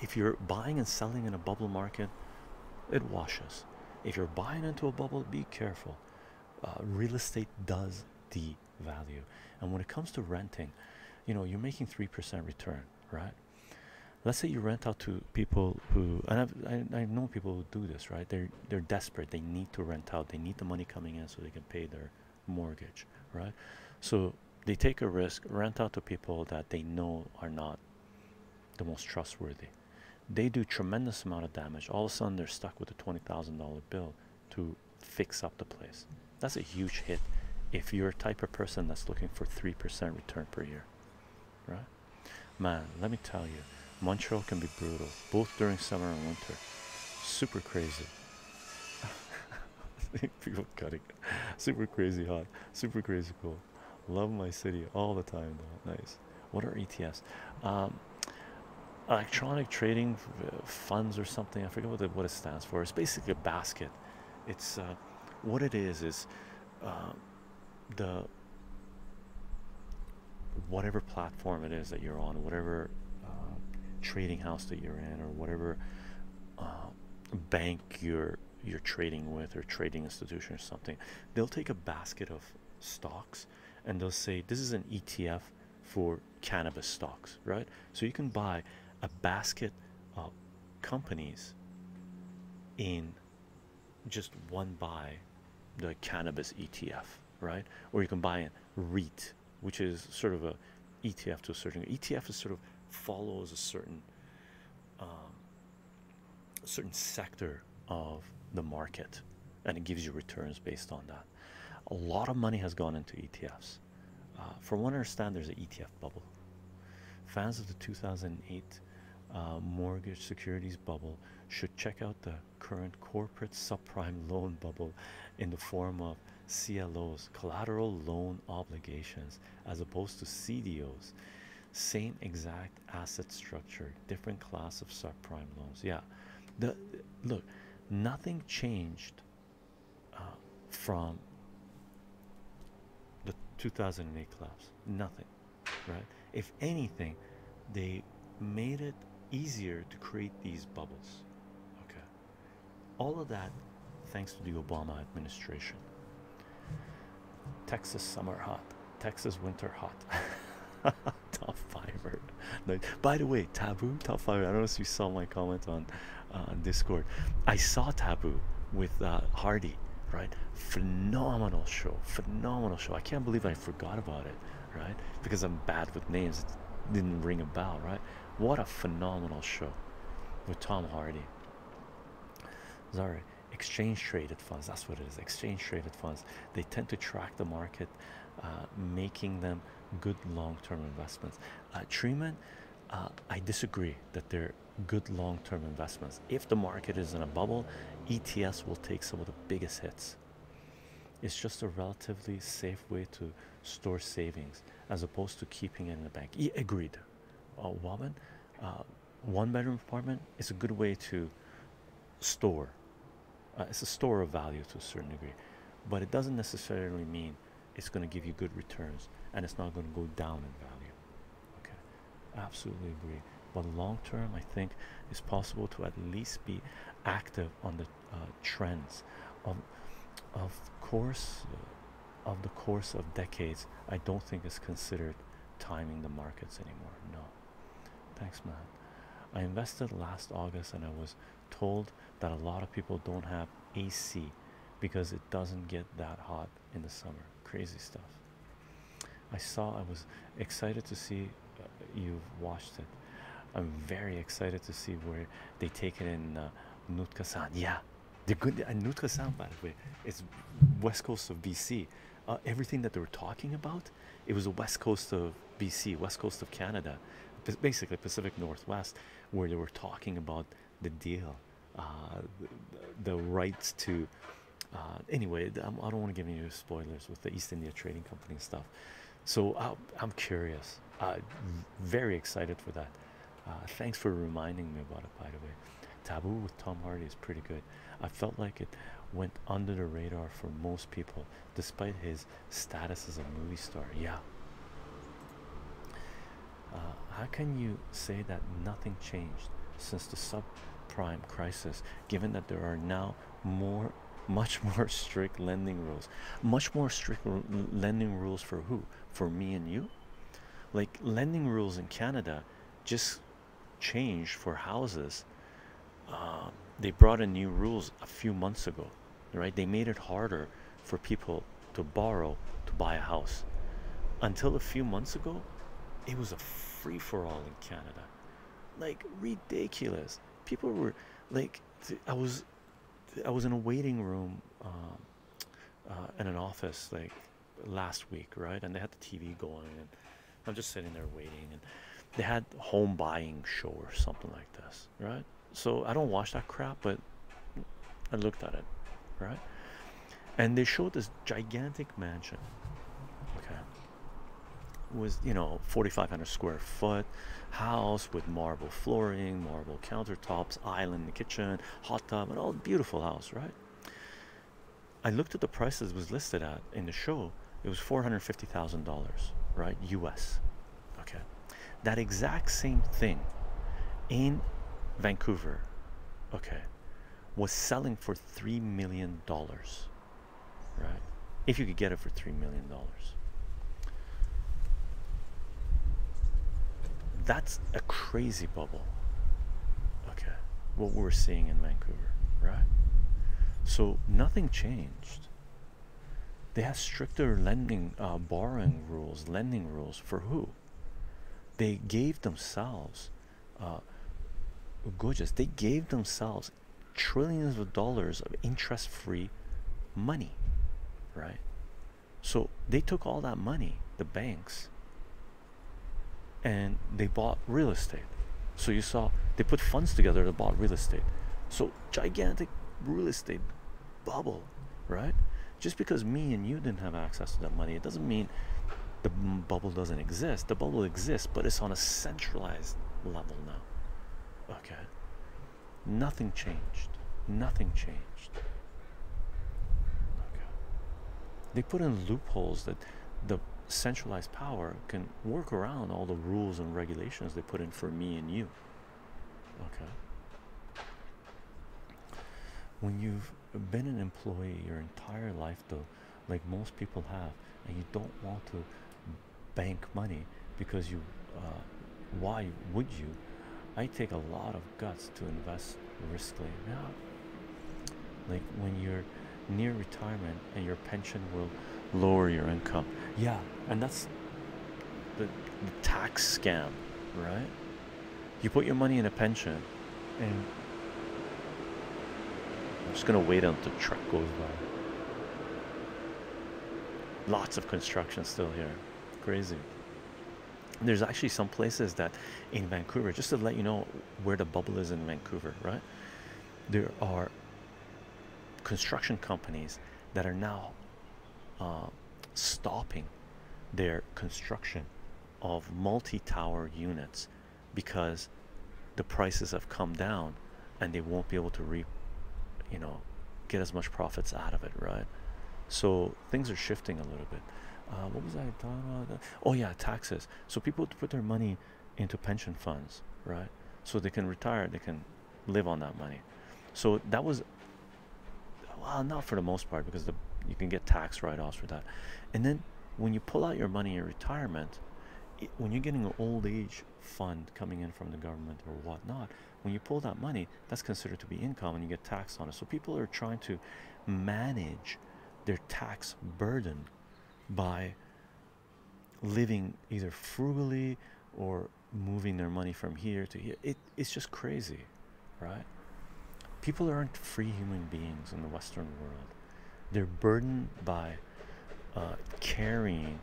if you're buying and selling in a bubble market it washes. If you're buying into a bubble be careful. Uh, real estate does devalue. And when it comes to renting you know you're making 3% return right let's say you rent out to people who and I've, I, I know people who do this right? They're they're desperate. They need to rent out. They need the money coming in so they can pay their mortgage right? So they take a risk rent out to people that they know are not the most trustworthy. They do tremendous amount of damage. All of a sudden they're stuck with a $20,000 bill to fix up the place. That's a huge hit if you're a type of person that's looking for 3% return per year right? Man let me tell you Montreal can be brutal, both during summer and winter. Super crazy. [laughs] People cutting. Super crazy hot. Super crazy cool. Love my city all the time though. Nice. What are ETFs? Um, electronic trading funds or something. I forget what it, what it stands for. It's basically a basket. It's uh, what it is is uh, the whatever platform it is that you're on, whatever trading house that you're in or whatever uh, bank you're you're trading with or trading institution or something they'll take a basket of stocks and they'll say this is an ETF for cannabis stocks right? So you can buy a basket of companies in just one buy the cannabis ETF right? Or you can buy a REIT which is sort of a ETF to a certain ETF is sort of follows a certain um, a certain sector of the market and it gives you returns based on that. A lot of money has gone into ETFs uh, from what I understand there's an ETF bubble. Fans of the 2008 uh, mortgage securities bubble should check out the current corporate subprime loan bubble in the form of CLOs collateral loan obligations as opposed to CDOs same exact asset structure different class of subprime loans. Yeah. The look nothing changed uh, from the 2008 collapse. Nothing right? If anything they made it easier to create these bubbles okay? All of that thanks to the obama administration. Texas summer hot. Texas winter hot [laughs] [laughs] top fiver by the way taboo top five i don't know if you saw my comment on uh, discord i saw taboo with uh, hardy right? Phenomenal show, phenomenal show. I can't believe I forgot about it, right? Because I'm bad with names, it didn't ring a bell, right? What a phenomenal show with Tom Hardy. Sorry, exchange traded funds. That's what it is. Exchange traded funds. They tend to track the market, uh, making them good long-term investments. Uh, Treatment, uh, I disagree that they're good long-term investments. If the market is in a bubble, ETFs will take some of the biggest hits. It's just a relatively safe way to store savings as opposed to keeping it in the bank. E agreed. Uh, woman, uh, one bedroom apartment is a good way to store. Uh, it's a store of value to a certain degree, but it doesn't necessarily mean it's going to give you good returns and it's not going to go down in value. Okay, absolutely agree. But long term, I think it's possible to at least be active on the uh, trends of, of course, uh, of the course of decades. I don't think it's considered timing the markets anymore. No, thanks, man. I invested last August and I was told that a lot of people don't have AC because it doesn't get that hot in the summer. Crazy stuff. I saw, I was excited to see uh, you've watched it. I'm very excited to see where they take it in uh, Nootka Sound. Yeah, they're good. And uh, Nootka Sound, by the way, it's west coast of BC. Uh, everything that they were talking about, it was the west coast of BC, west coast of Canada, basically Pacific Northwest, where they were talking about the deal, uh, the, the rights to. Uh, anyway, I'm, I do not want to give you spoilers with the East India Trading Company stuff. So uh, I'm curious, uh, very excited for that. Uh, thanks for reminding me about it, by the way. Taboo with Tom Hardy is pretty good. I felt like it went under the radar for most people, despite his status as a movie star. Yeah. Uh, how can you say that nothing changed since the subprime crisis, given that there are now more, much [laughs] more strict lending rules? Much more strict lending rules for who? For me and you? Like lending rules in Canada just changed for houses. Uh, they brought in new rules a few months ago, right? They made it harder for people to borrow to buy a house. Until a few months ago, it was a free for all in Canada, like ridiculous. People were like, I was, I was in a waiting room um, uh, in an office like last week, right? And they had the TV going, and I'm just sitting there waiting, and they had home buying show or something like this, right? So I don't watch that crap, but I looked at it, right? And they showed this gigantic mansion. Okay, was you know 4,500 square foot house with marble flooring, marble countertops, island in the kitchen, hot tub, and all beautiful house, right? I looked at the prices was listed at in the show. It was four hundred fifty thousand dollars, right? U.S. Okay, that exact same thing in Vancouver, okay, was selling for three million dollars, right? If you could get it for three million dollars, that's a crazy bubble. Okay, what we're seeing in Vancouver, right? So nothing changed. They have stricter lending, uh, borrowing rules, lending rules for who? They gave themselves. Uh, gorgeous. They gave themselves trillions of dollars of interest free money, right? So they took all that money, the banks, and they bought real estate. So you saw they put funds together to bought real estate. So gigantic real estate bubble, right? Just because me and you didn't have access to that money, it doesn't mean the bubble doesn't exist. The bubble exists, but it's on a centralized level now. Okay. Nothing changed. Nothing changed. Okay. They put in loopholes that the centralized power can work around all the rules and regulations they put in for me and you. Okay. When you've been an employee your entire life, though, like most people have, and you don't want to bank money because you, uh, why would you? I take a lot of guts to invest riskily. Yeah. Like when you're near retirement and your pension will lower your income. Yeah, and that's the, the tax scam, right? You put your money in a pension and I'm just gonna wait until the truck goes by. Lots of construction still here. Crazy. There's actually some places that in Vancouver, just to let you know where the bubble is in Vancouver, right? There are construction companies that are now uh, stopping their construction of multi-tower units because the prices have come down and they won't be able to re you know get as much profits out of it right so things are shifting a little bit uh, what was I talking about? Oh yeah, taxes. So people put their money into pension funds, right? So they can retire, they can live on that money. So that was well, not for the most part because the you can get tax write-offs for that. And then when you pull out your money in retirement, it, when you're getting an old age fund coming in from the government or whatnot, when you pull that money, that's considered to be income and you get taxed on it. So people are trying to manage their tax burden by living either frugally or moving their money from here to here. It, it's just crazy, right? People aren't free human beings in the Western world. They're burdened by uh, carrying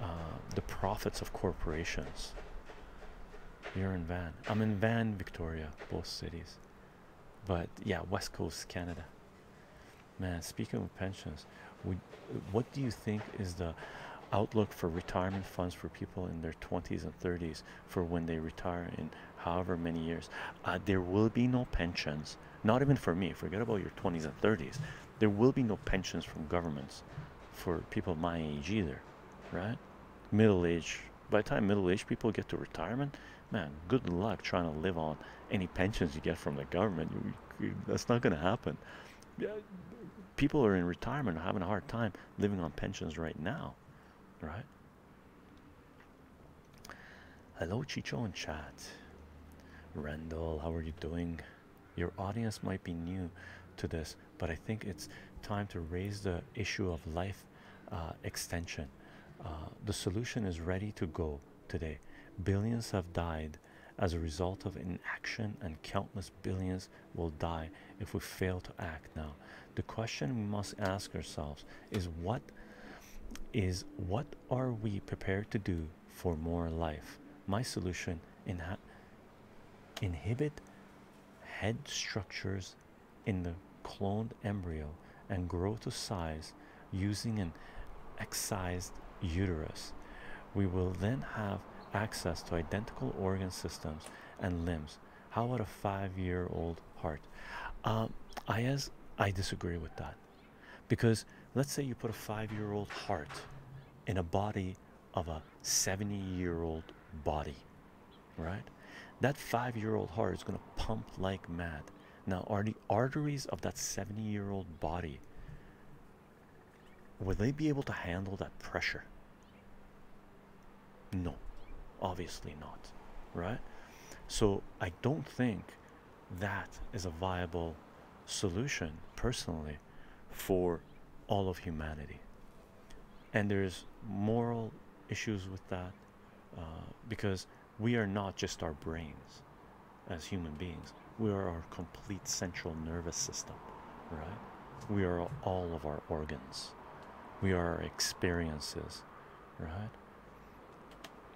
uh, the profits of corporations. You're in Van. I'm in Van, Victoria, both cities. But yeah, West Coast Canada. Man, speaking of pensions, what do you think is the outlook for retirement funds for people in their 20s and 30s for when they retire in however many years? Uh, there will be no pensions, not even for me. Forget about your 20s and 30s. There will be no pensions from governments for people my age either, right? Middle age. By the time middle aged people get to retirement, man, good luck trying to live on any pensions you get from the government. You, you, that's not going to happen. People are in retirement having a hard time living on pensions right now, right? Hello, Chycho and chat. Randall, how are you doing? Your audience might be new to this, but I think it's time to raise the issue of life uh, extension. Uh, the solution is ready to go today. Billions have died as a result of inaction, and countless billions will die if we fail to act now the question we must ask ourselves is what is what are we prepared to do for more life my solution in inhibit head structures in the cloned embryo and grow to size using an excised uterus we will then have access to identical organ systems and limbs how about a five-year-old heart um, I as I disagree with that because let's say you put a five year old heart in a body of a 70 year old body, right? That five year old heart is going to pump like mad. Now, are the arteries of that 70 year old body will they be able to handle that pressure? No, obviously not, right? So, I don't think that is a viable solution personally for all of humanity and there's moral issues with that uh, because we are not just our brains as human beings we are our complete central nervous system right we are all of our organs we are our experiences right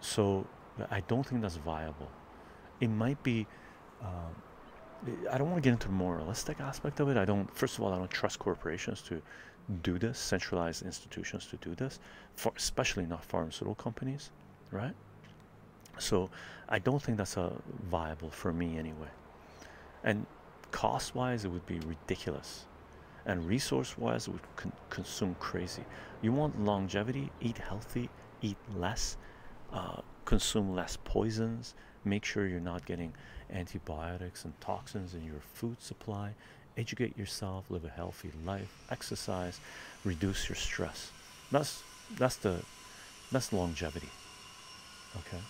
so i don't think that's viable it might be um, I don't want to get into the moralistic aspect of it. I don't. First of all, I don't trust corporations to do this, centralized institutions to do this, for especially not pharmaceutical companies, right? So I don't think that's a viable for me anyway. And cost-wise, it would be ridiculous, and resource-wise, it would con consume crazy. You want longevity? Eat healthy, eat less, uh, consume less poisons. Make sure you're not getting antibiotics and toxins in your food supply educate yourself live a healthy life exercise reduce your stress that's that's the that's longevity okay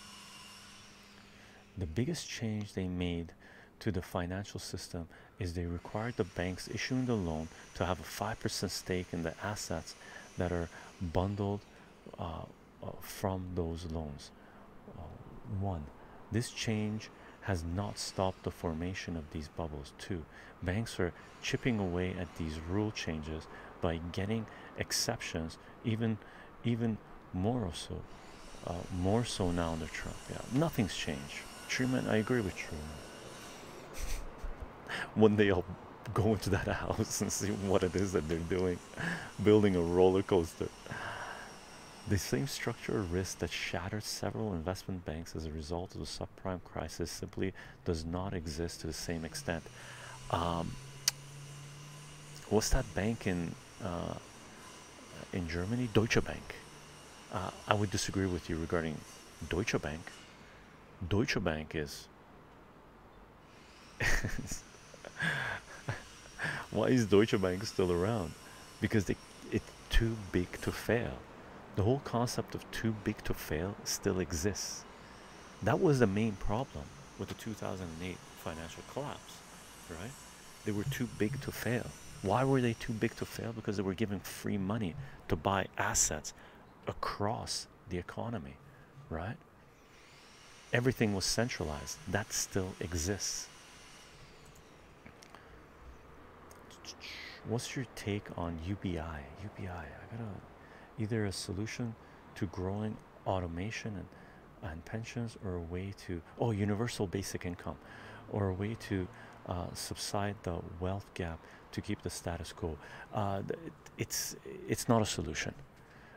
the biggest change they made to the financial system is they required the banks issuing the loan to have a 5% stake in the assets that are bundled uh, uh, from those loans. Uh, one, this change has not stopped the formation of these bubbles. Two, banks are chipping away at these rule changes by getting exceptions, even even more so, uh, more so now under Trump. Yeah, nothing's changed. Truman, I agree with Truman. One day I'll go into that [laughs] house and see what it is that they're doing, building a roller coaster. The same structural risk that shattered several investment banks as a result of the subprime crisis simply does not exist to the same extent. Um, what's that bank in uh, in Germany? Deutsche Bank. Uh, I would disagree with you regarding Deutsche Bank. Deutsche Bank is. [laughs] [laughs] Why is Deutsche Bank still around? Because they, it's too big to fail. The whole concept of too big to fail still exists. That was the main problem with the 2008 financial collapse, right? They were too big to fail. Why were they too big to fail? Because they were given free money to buy assets across the economy, right? Everything was centralized. That still exists. What's your take on UBI? UBI, I gotta either a solution to growing automation and, and pensions or a way to oh universal basic income or a way to uh, subside the wealth gap to keep the status quo uh, it's it's not a solution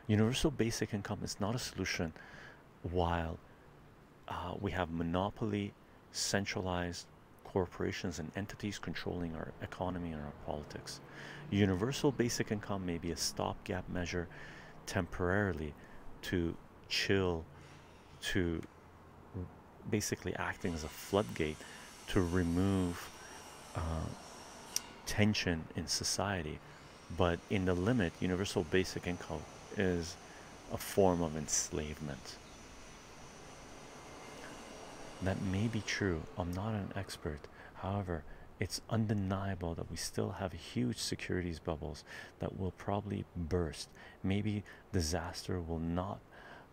universal basic income is not a solution while uh, we have monopoly centralized corporations and entities controlling our economy and our politics. Universal basic income may be a stopgap measure temporarily to chill to basically acting as a floodgate to remove uh, tension in society. But in the limit universal basic income is a form of enslavement that may be true. I'm not an expert. However it's undeniable that we still have huge securities bubbles that will probably burst. Maybe disaster will not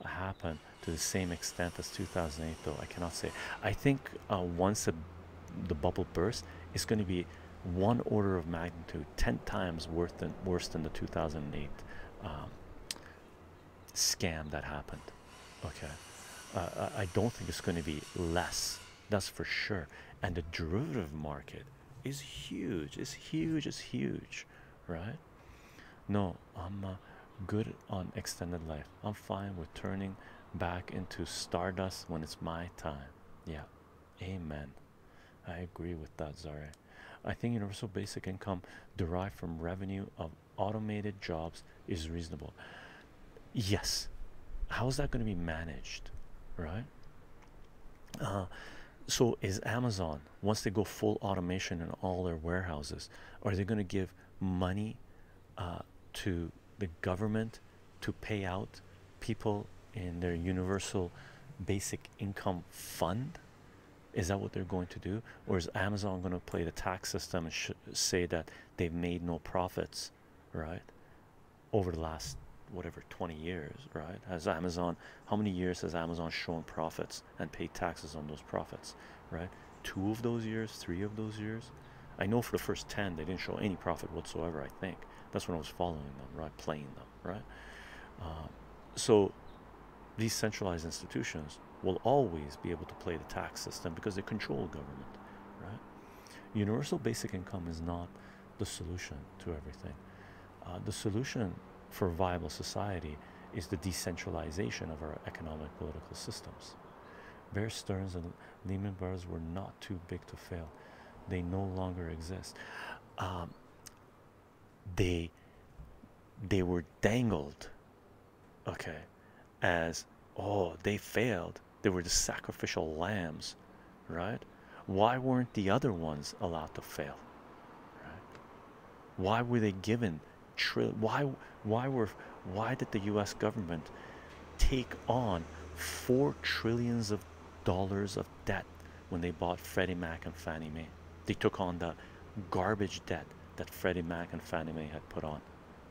happen to the same extent as 2008 though. I cannot say. I think uh, once the, the bubble bursts it's going to be one order of magnitude 10 times worse than worse than the 2008 um, scam that happened. Okay uh, i don't think it's going to be less that's for sure. And the derivative market is huge it's huge it's huge right? No i'm uh, good on extended life. I'm fine with turning back into stardust when it's my time. Yeah amen. I agree with that zare i think universal basic income derived from revenue of automated jobs is reasonable. Yes. How is that going to be managed right. Uh, so is amazon once they go full automation in all their warehouses are they going to give money uh, to the government to pay out people in their universal basic income fund? Is that what they're going to do? Or is amazon going to play the tax system and say that they've made no profits right over the last whatever 20 years right? Has amazon how many years has amazon shown profits and paid taxes on those profits right? Two of those years three of those years? I know for the first 10 they didn't show any profit whatsoever i think. That's when i was following them right? Playing them right? Uh, so these centralized institutions will always be able to play the tax system because they control government right? Universal basic income is not the solution to everything. Uh, the solution for a viable society is the decentralization of our economic political systems. Bear Stearns and Lehman Brothers were not too big to fail. They no longer exist. Um, they they were dangled, okay, as oh they failed. They were the sacrificial lambs, right? Why weren't the other ones allowed to fail? Right? Why were they given why why were why did the US government take on four trillions of dollars of debt when they bought Freddie Mac and Fannie Mae they took on the garbage debt that Freddie Mac and Fannie Mae had put on,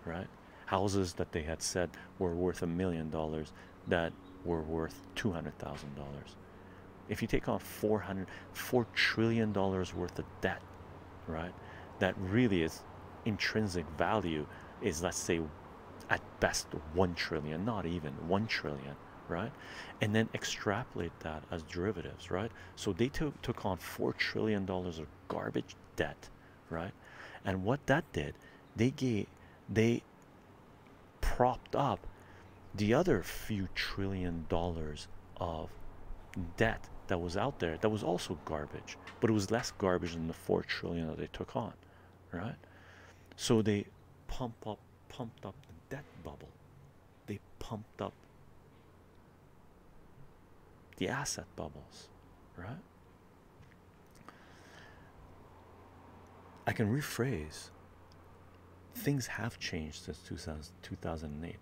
right? Houses that they had said were worth a million dollars that were worth two hundred thousand dollars. If you take on 400 4 trillion dollars worth of debt, right? That really is intrinsic value is let's say at best 1 trillion, not even 1 trillion, right? And then extrapolate that as derivatives, right? So they took took on 4 trillion dollars of garbage debt, right? And what that did, they gave they propped up the other few trillion dollars of debt that was out there that was also garbage but it was less garbage than the four trillion that they took on right so they pump up pumped up the debt bubble they pumped up the asset bubbles right? I can rephrase. Things have changed since 2000, 2008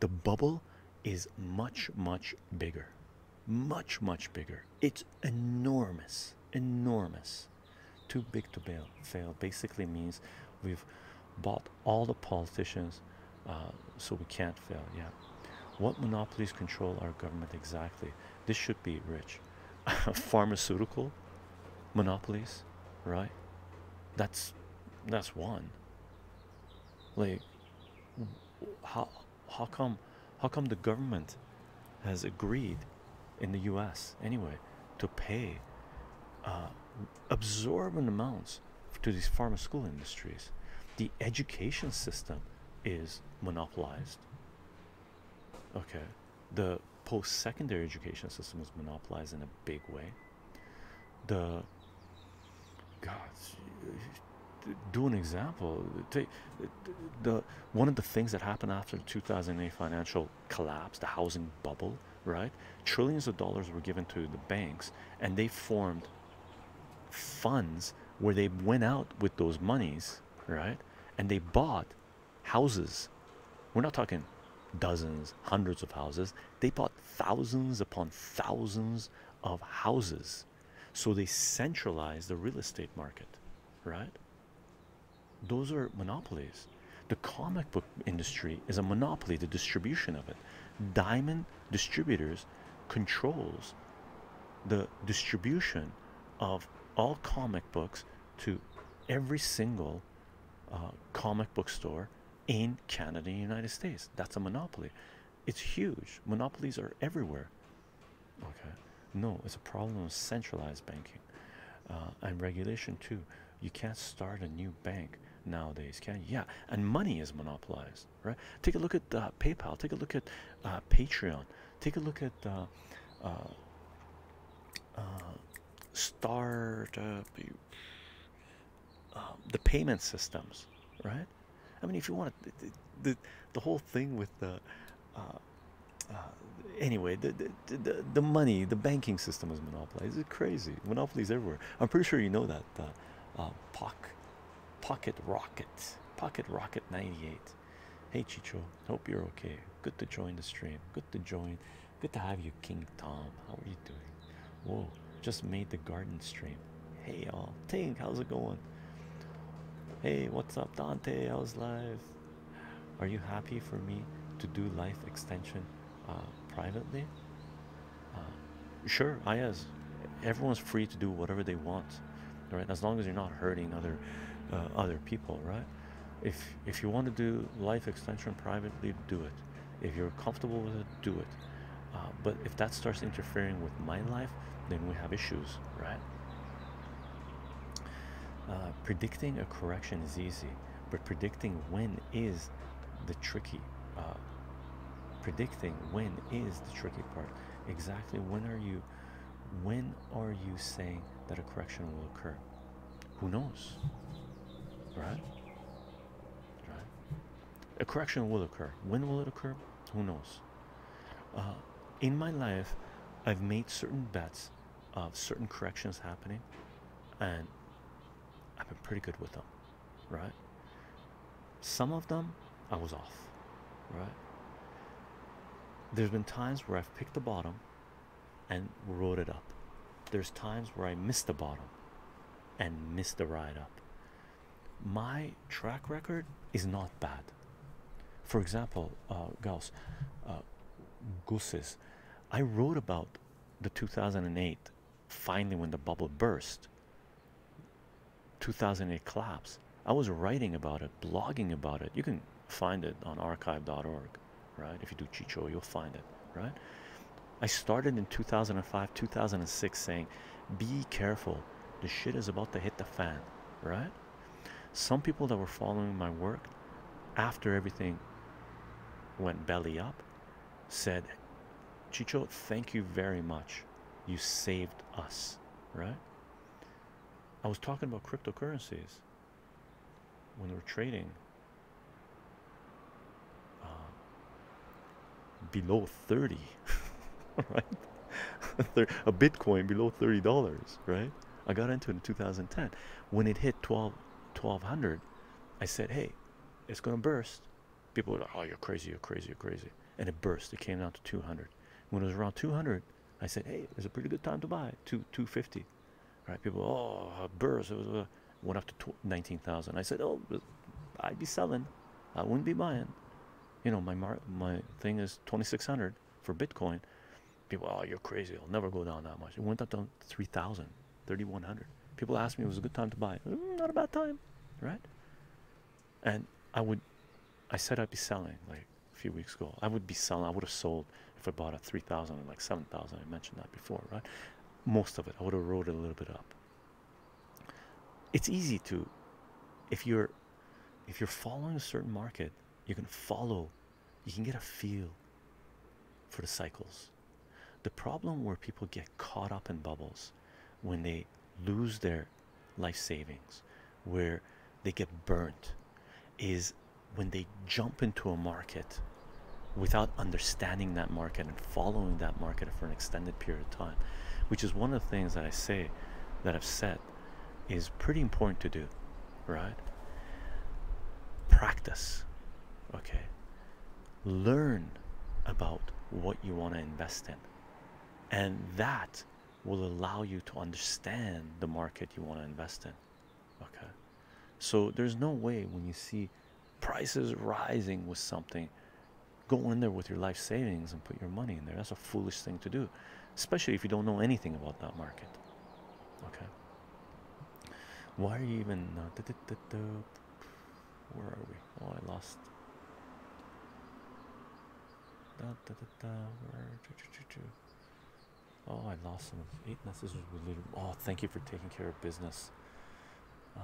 the bubble is much much bigger. Much much bigger. It's enormous enormous. Too big to fail fail basically means we've bought all the politicians uh, so we can't fail yeah. What monopolies control our government exactly? This should be rich. [laughs] Pharmaceutical monopolies right? That's that's one. Like how how come how come the government has agreed in the US anyway to pay uh, absorbent amounts to these pharmaceutical industries? The education system is monopolized. Okay the post-secondary education system is monopolized in a big way. The god do an example. Take the one of the things that happened after the 2008 financial collapse the housing bubble right? Trillions of dollars were given to the banks and they formed funds where they went out with those monies right? And they bought houses. We're not talking dozens hundreds of houses. They bought thousands upon thousands of houses. So they centralized the real estate market right? Those are monopolies. The comic book industry is a monopoly the distribution of it. Diamond distributors controls the distribution of all comic books to every single uh, comic book store in Canada and United States. That's a monopoly. It's huge. Monopolies are everywhere. Okay. No it's a problem of centralized banking uh, and regulation too. You can't start a new bank nowadays can you? yeah and money is monopolized right? Take a look at uh, paypal. Take a look at uh, patreon. Take a look at uh, uh, uh start um, the payment systems right i mean if you want the, the, the whole thing with the uh, anyway the, the, the the money the banking system is monopolized it's crazy monopolies everywhere i'm pretty sure you know that uh, POC Pocket Rocket, Pocket Rocket 98. Hey Chycho, hope you're okay. Good to join the stream. Good to join. Good to have you, King Tom. How are you doing? Whoa, just made the garden stream. Hey y'all, Tink, how's it going? Hey, what's up, Dante? How's life? Are you happy for me to do life extension uh, privately? Uh, sure, I as everyone's free to do whatever they want, right? As long as you're not hurting other uh, other people right if if you want to do life extension privately do it if you're comfortable with it do it uh, but if that starts interfering with my life then we have issues right uh, predicting a correction is easy but predicting when is the tricky uh, predicting when is the tricky part exactly when are you when are you saying that a correction will occur who knows right? Right. A correction will occur. When will it occur? Who knows? Uh, in my life, I've made certain bets of certain corrections happening, and been pretty good with them, right? Some of them I was off, right? There's been times where I've picked the bottom and rode it up. There's times where I missed the bottom and missed the ride up my track record is not bad. For example, uh, Gauss, uh, Gooses, I wrote about the 2008 finally when the bubble burst 2008 collapse. I was writing about it blogging about it. You can find it on archive.org right? If you do chycho you'll find it right? I started in 2005 2006 saying be careful. The shit is about to hit the fan right? Some people that were following my work after everything went belly up said chycho thank you very much. You saved us right i was talking about cryptocurrencies when we were trading uh, below 30 [laughs] right? [laughs] A bitcoin below 30 dollars right? I got into it in 2010 when it hit 12 1200 i said hey it's gonna burst. People were like oh you're crazy you're crazy you're crazy. And it burst. It came down to 200 when it was around 200 i said hey it's a pretty good time to buy two 250 right? People oh burst it was uh, went up to 19000 i said oh i'd be selling. I wouldn't be buying. You know my mar my thing is 2600 for bitcoin. People oh you're crazy. It'll never go down that much. It went up to 3000 3100 people asked me it was a good time to buy mm, not a bad time right? And i would i said i'd be selling like a few weeks ago. I would be selling i would have sold if i bought at 3000 and like 7000 i mentioned that before right most of it. I would have wrote it a little bit up. It's easy to if you're if you're following a certain market you can follow you can get a feel for the cycles. The problem where people get caught up in bubbles when they lose their life savings where they get burnt is when they jump into a market without understanding that market and following that market for an extended period of time which is one of the things that I say that I've said is pretty important to do right? Practice okay? Learn about what you want to invest in. And that will allow you to understand the market you want to invest in okay? So there's no way when you see prices rising with something go in there with your life savings and put your money in there. That's a foolish thing to do especially if you don't know anything about that market. Okay. Why are you even uh, where are we? Oh i lost. Da, da, da, da. Where, oh i lost some eight messages related oh thank you for taking care of business. Uh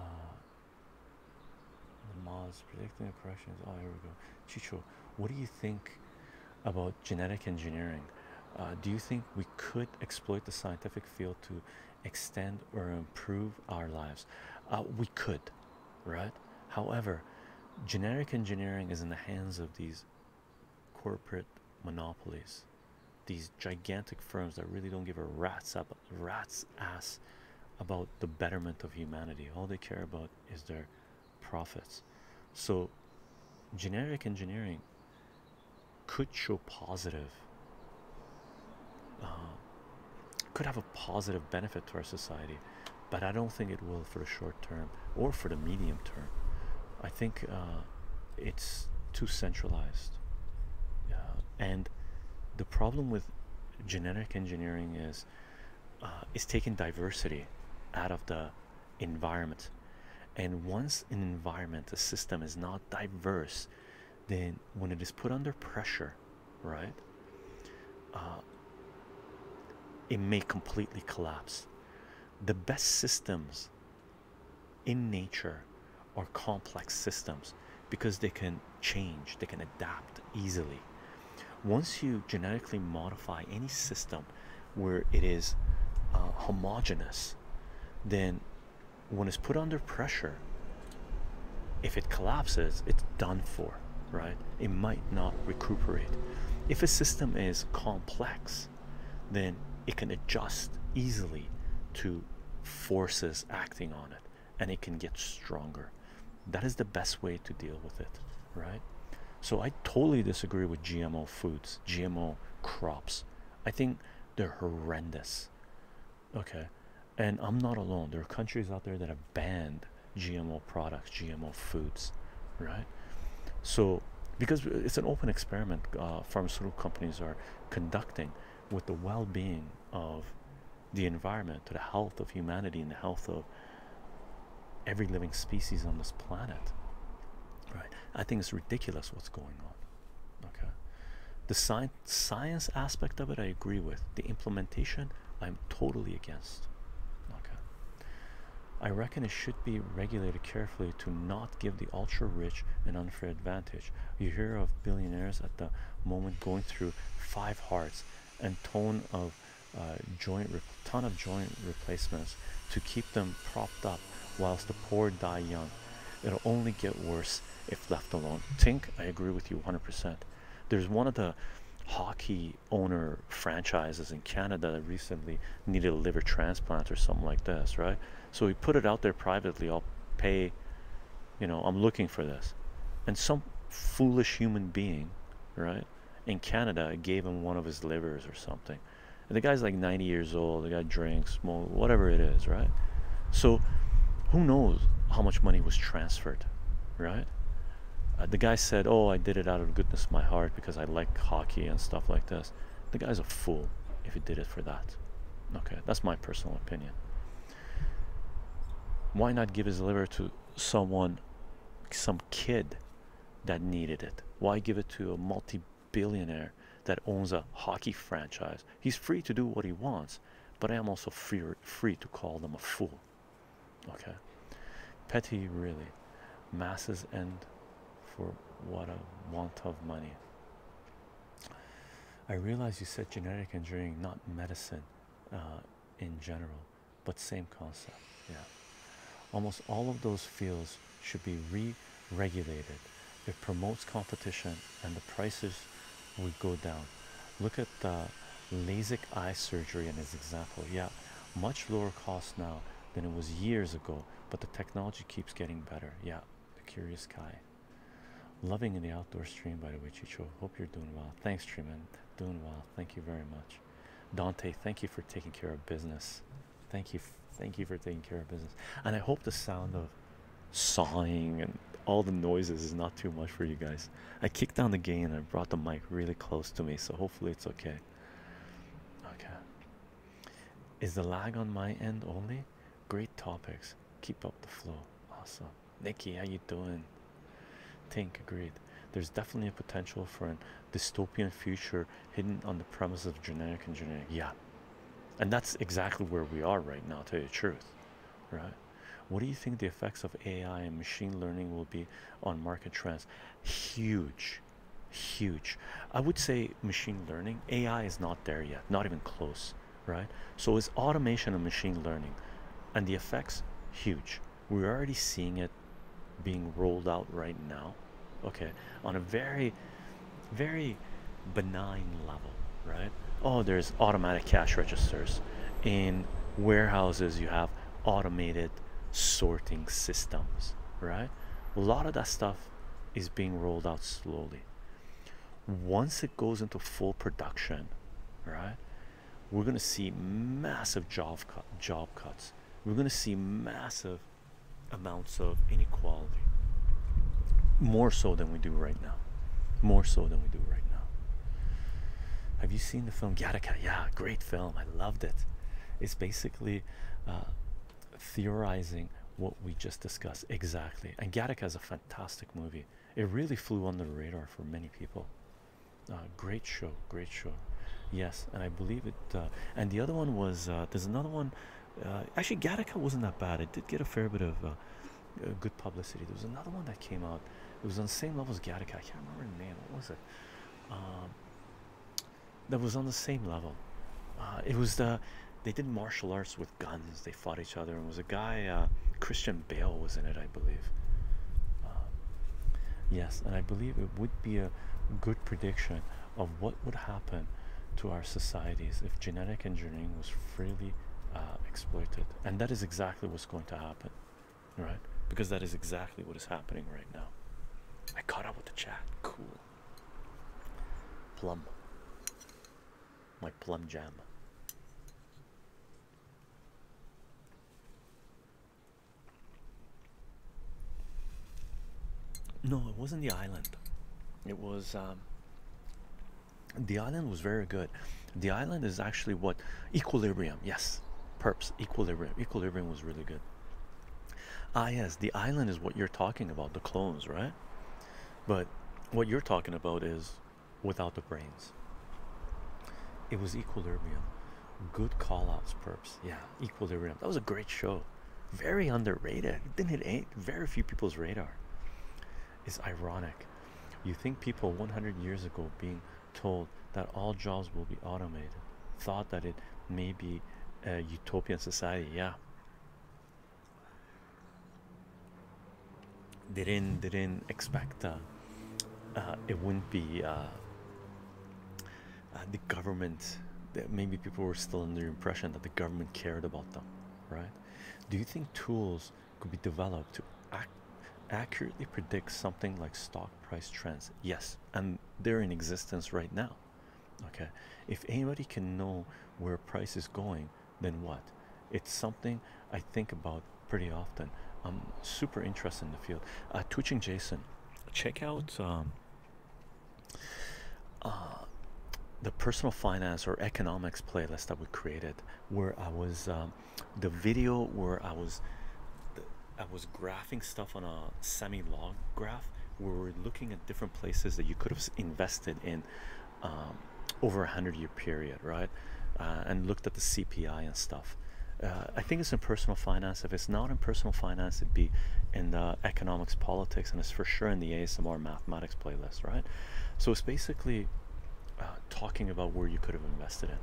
the mods predicting the corrections. Oh here we go. Chycho what do you think about genetic engineering uh, do you think we could exploit the scientific field to extend or improve our lives? Uh, we could right? However genetic engineering is in the hands of these corporate monopolies these gigantic firms that really don't give a rat's up rat's ass about the betterment of humanity. All they care about is their profits. So genetic engineering could show positive uh, could have a positive benefit to our society but i don't think it will for the short term or for the medium term. I think uh, it's too centralized. Uh, and the problem with genetic engineering is uh, it's taking diversity out of the environment. And once an environment a system is not diverse then when it is put under pressure right uh, it may completely collapse. The best systems in nature are complex systems because they can change they can adapt easily. Once you genetically modify any system where it is uh, homogeneous then when it's put under pressure if it collapses it's done for right? It might not recuperate. If a system is complex then it can adjust easily to forces acting on it and it can get stronger. That is the best way to deal with it right? So i totally disagree with gmo foods gmo crops. I think they're horrendous. Okay and i'm not alone. There are countries out there that have banned GMO products, GMO foods, right? So, because it's an open experiment, uh, pharmaceutical companies are conducting with the well being of the environment, to the health of humanity, and the health of every living species on this planet. Right? I think it's ridiculous what's going on. Okay. The science science aspect of it I agree with. The implementation I'm totally against. Okay. I reckon it should be regulated carefully to not give the ultra rich an unfair advantage. You hear of billionaires at the moment going through five hearts and tone of uh, joint ton of joint replacements to keep them propped up whilst the poor die young. It'll only get worse if left alone. Tink, I agree with you 100%. There's one of the hockey owner franchises in Canada that recently needed a liver transplant or something like this, right? So he put it out there privately. I'll pay, you know, I'm looking for this. And some foolish human being, right, in Canada gave him one of his livers or something. And the guy's like 90 years old. The guy drinks, whatever it is, right? So who knows how much money was transferred, right? Uh, the guy said, "Oh, I did it out of goodness of my heart because I like hockey and stuff like this." The guy's a fool if he did it for that. Okay, that's my personal opinion. Why not give his liver to someone, some kid that needed it? Why give it to a multi-billionaire that owns a hockey franchise? He's free to do what he wants, but I am also free free to call them a fool. Okay, petty really, masses end for what a want of money. I realize you said genetic engineering, not medicine uh, in general, but same concept. Yeah, almost all of those fields should be re-regulated. It promotes competition, and the prices would go down. Look at the LASIK eye surgery and its example. Yeah, much lower cost now than it was years ago, but the technology keeps getting better. Yeah, the curious guy. Loving in the outdoor stream, by the way, Chycho. Hope you're doing well. Thanks, Treeman. Doing well. Thank you very much. Dante, thank you for taking care of business. Thank you. Thank you for taking care of business. And I hope the sound of sawing and all the noises is not too much for you guys. I kicked down the gain and I brought the mic really close to me, so hopefully it's okay. Okay. Is the lag on my end only? Great topics. Keep up the flow. Awesome. Nikki, how you doing? Think agreed. There's definitely a potential for a dystopian future hidden on the premise of genetic engineering. Yeah. And that's exactly where we are right now, to tell you the truth. Right? What do you think the effects of AI and machine learning will be on market trends? Huge, huge. I would say machine learning, AI is not there yet, not even close, right? So it's automation and machine learning, and the effects huge. We're already seeing it being rolled out right now, okay, on a very, very benign level, right? Oh, there's automatic cash registers in warehouses. You have automated sorting systems, right? A lot of that stuff is being rolled out slowly. Once it goes into full production, right, we're going to see massive job cut, job cuts. We're going to see massive amounts of inequality, more so than we do right now. More so than we do right now. Have you seen the film Gattaca? Yeah, great film. I loved it. It's basically uh, theorizing what we just discussed exactly. And Gattaca is a fantastic movie. It really flew under the radar for many people. Uh, great show, great show. Yes, and I believe it. Uh, and the other one was uh, there's another one. Uh, actually, Gattaca wasn't that bad. It did get a fair bit of uh, uh, good publicity. There was another one that came out. It was on the same level as Gattaca. I can't remember the name. What was it? Um, that was on the same level. it was the they did martial arts with guns. They fought each other, and was a guy. Uh, Christian Bale was in it, I believe. Um, yes, and I believe it would be a good prediction of what would happen to our societies if genetic engineering was freely uh, exploited, and that is exactly what's going to happen, right? Because that is exactly what is happening right now. I caught up with the chat. Cool. Plum. My plum jam. No, it wasn't the island. It was um, the island was very good. The island is actually what equilibrium. Yes, perps equilibrium. Equilibrium was really good. Ah, yes, the island is what you're talking about, the clones, right? But what you're talking about is without the brains. It was equilibrium. Good call outs, perps. Yeah, equilibrium. That was a great show. Very underrated. Didn't hit very few people's radar. It's ironic. You think people 100 years ago being told that all jobs will be automated thought that it may be a utopian society. Yeah. They didn't, they didn't expect uh, uh, it wouldn't be uh, uh, the government that maybe people were still under the impression that the government cared about them right do you think tools could be developed to accurately predict something like stock price trends. Yes and they're in existence right now okay? If anybody can know where price is going then what? It's something i think about pretty often. I'm super interested in the field. Uh twitching jason check out um, uh, the personal finance or economics playlist that we created where I was um, the video where I was I was graphing stuff on a semi-log graph where we're looking at different places that you could have invested in um, over a hundred year period right? Uh, and looked at the CPI and stuff. Uh, I think it's in personal finance. If it's not in personal finance it'd be in the economics politics and it's for sure in the ASMR mathematics playlist right? So it's basically uh, talking about where you could have invested in.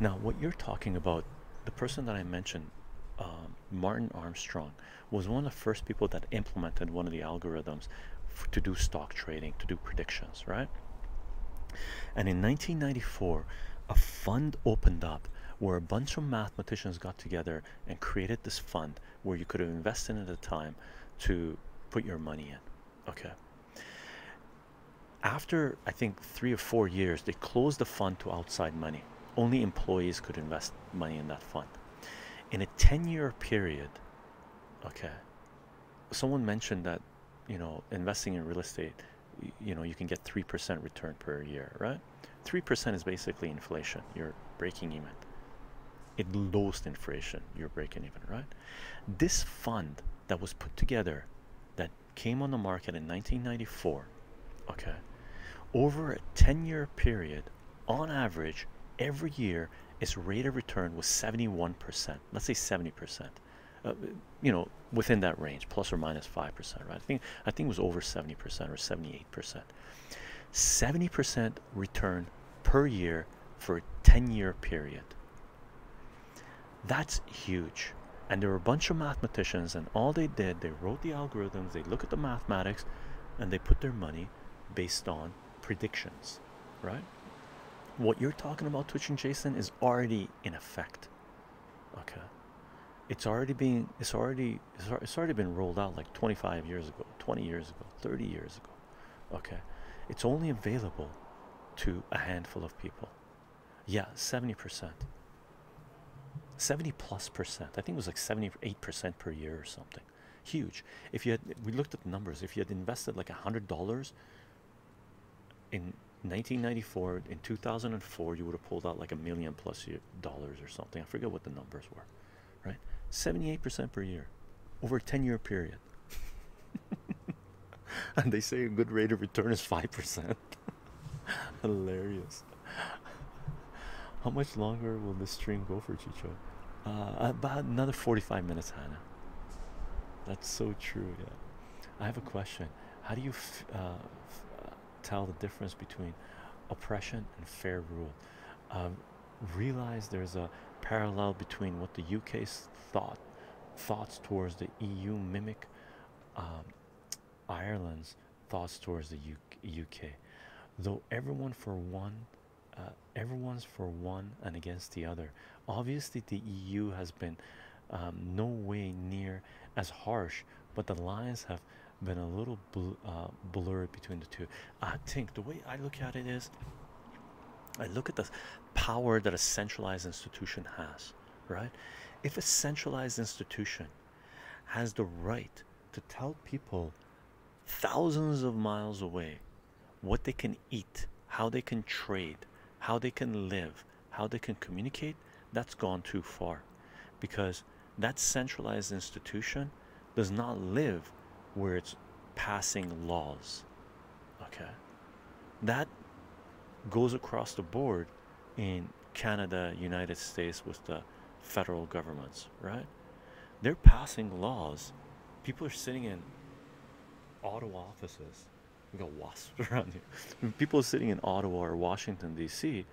Now, what you're talking about, the person that I mentioned, um, Martin Armstrong, was one of the first people that implemented one of the algorithms to do stock trading, to do predictions, right? And in 1994, a fund opened up where a bunch of mathematicians got together and created this fund where you could have invested at a time to put your money in. Okay after I think three or four years, they closed the fund to outside money. Only employees could invest money in that fund. In a 10 year period, okay, someone mentioned that you know investing in real estate, you know, you can get 3% return per year, right? 3% is basically inflation, you're breaking even. It lowest inflation, you're breaking even, right? This fund that was put together that came on the market in 1994 okay over a 10 year period on average every year its rate of return was 71 percent. Let's say 70 percent uh, you know within that range plus or minus minus 5 percent right? I think i think it was over 70 percent or 78 percent. 70 percent return per year for a 10 year period. That's huge. And there were a bunch of mathematicians and all they did they wrote the algorithms they look at the mathematics and they put their money based on predictions, right? What you're talking about, Twitching Jason, is already in effect. Okay, it's already being, it's already, it's already been rolled out like 25 years ago, 20 years ago, 30 years ago. Okay, it's only available to a handful of people. Yeah, 70 percent. 70 plus percent. I think it was like 78 percent per year or something. Huge. If you had, we looked at the numbers. If you had invested like a hundred dollars in 1994 in 2004 you would have pulled out like a million plus dollars or something. I forget what the numbers were right? 78 percent per year over a 10 year period. [laughs] And they say a good rate of return is five percent. [laughs] Hilarious. How much longer will this stream go for chycho? Uh, about another 45 minutes hannah. That's so true yeah. I have a question. How do you uh, tell the difference between oppression and fair rule. Um, realize there's a parallel between what the UK's thought thoughts towards the EU mimic um, Ireland's thoughts towards the U UK. Though everyone for one, uh, everyone's for one and against the other. Obviously, the EU has been um, no way near as harsh, but the lines have been a little bl uh, blurred between the two. I think the way I look at it is I look at the power that a centralized institution has, right? If a centralized institution has the right to tell people thousands of miles away, what they can eat, how they can trade, how they can live, how they can communicate, that's gone too far because that centralized institution does not live where it's passing laws. Okay, that goes across the board in Canada, United States with the federal governments, right? They're passing laws. People are sitting in Ottawa offices. We got wasps [laughs] around here. People are sitting in Ottawa or Washington, D.C.,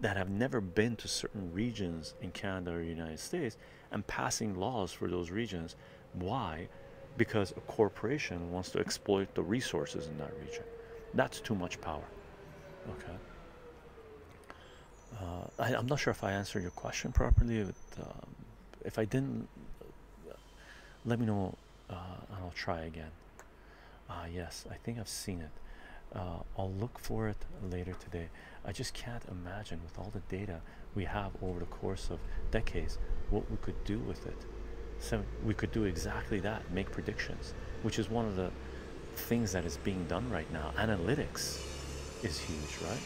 that have never been to certain regions in Canada or United States and passing laws for those regions. Why? Because a corporation wants to exploit the resources in that region. That's too much power. Okay. Uh, I, am not sure if I answered your question properly. But, um, if I didn't, let me know uh, and I'll try again. Ah, yes, I think I've seen it. Uh, I'll look for it later today. I just can't imagine with all the data we have over the course of decades what we could do with it. So we could do exactly that, make predictions, which is one of the things that is being done right now. Analytics is huge, right?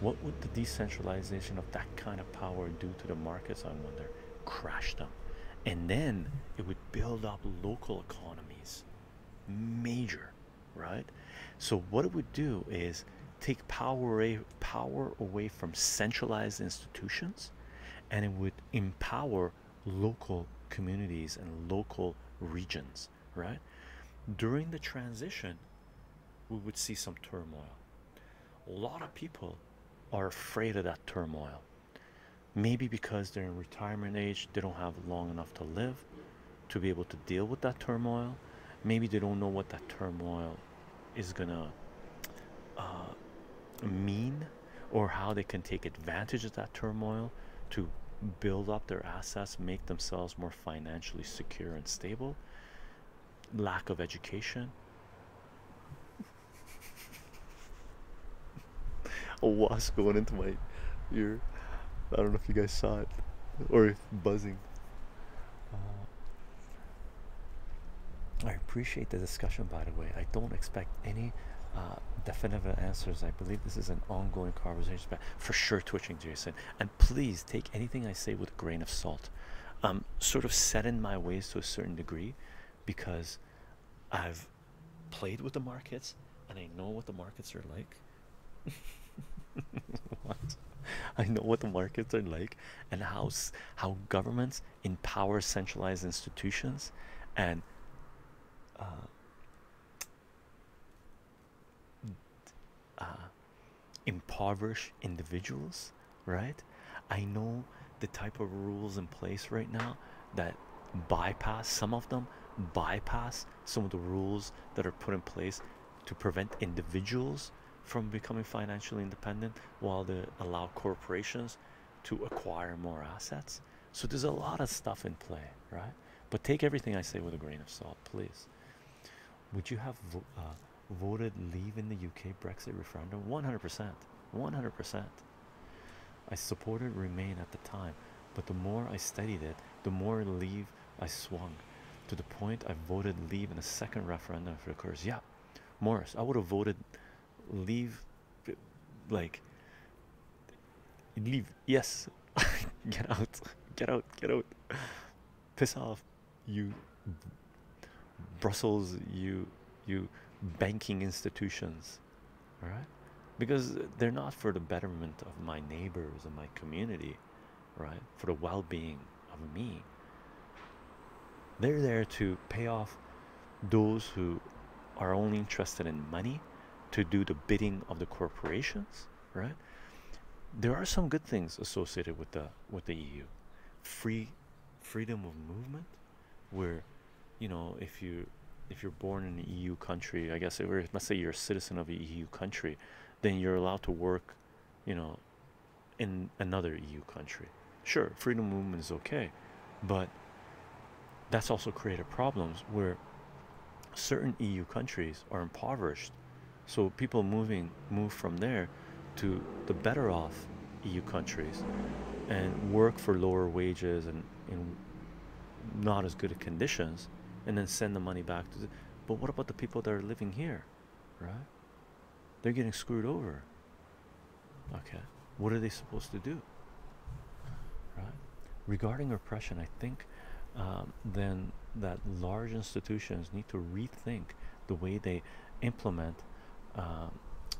What would the decentralization of that kind of power do to the markets? I wonder. Crash them. And then it would build up local economies. Major, right? So what it would do is take power away, power away from centralized institutions and it would empower local communities and local regions, right? During the transition, we would see some turmoil. A lot of people are afraid of that turmoil. Maybe because they're in retirement age, they don't have long enough to live to be able to deal with that turmoil. Maybe they don't know what that turmoil is gonna uh, mean or how they can take advantage of that turmoil to build up their assets, make themselves more financially secure and stable. Lack of education, a wasp going into my ear. I don't know if you guys saw it or if buzzing. Uh, I appreciate the discussion, by the way. I don't expect any uh, definitive answers. I believe this is an ongoing conversation, but for sure, twitching, Jason. And please take anything I say with a grain of salt. Um, sort of set in my ways to a certain degree because I've played with the markets and I know what the markets are like. [laughs] what? I know what the markets are like and how how governments empower centralized institutions and uh, impoverish individuals, right? I know the type of rules in place right now that bypass some of them bypass some of the rules that are put in place to prevent individuals from becoming financially independent while they allow corporations to acquire more assets. So there's a lot of stuff in play, right? But take everything I say with a grain of salt, please. Would you have uh, voted leave in the UK Brexit referendum? 100%. 100%. I supported Remain at the time, but the more I studied it, the more leave I swung to the point I voted leave in a second referendum if it occurs. Yeah, Morris, I would have voted leave like leave yes [laughs] get out get out get out piss off you brussels you you banking institutions right because they're not for the betterment of my neighbors and my community right? For the well-being of me. They're there to pay off those who are only interested in money to do the bidding of the corporations, right? There are some good things associated with the with the EU, free freedom of movement, where you know if you if you're born in an EU country, I guess, or let's say you're a citizen of an EU country, then you're allowed to work, you know, in another EU country. Sure, freedom of movement is okay, but that's also created problems where certain EU countries are impoverished so people moving move from there to the better off EU countries and work for lower wages and in not as good conditions and then send the money back to the, but what about the people that are living here right? They're getting screwed over. Okay what are they supposed to do right? Regarding oppression i think um, then that large institutions need to rethink the way they implement um,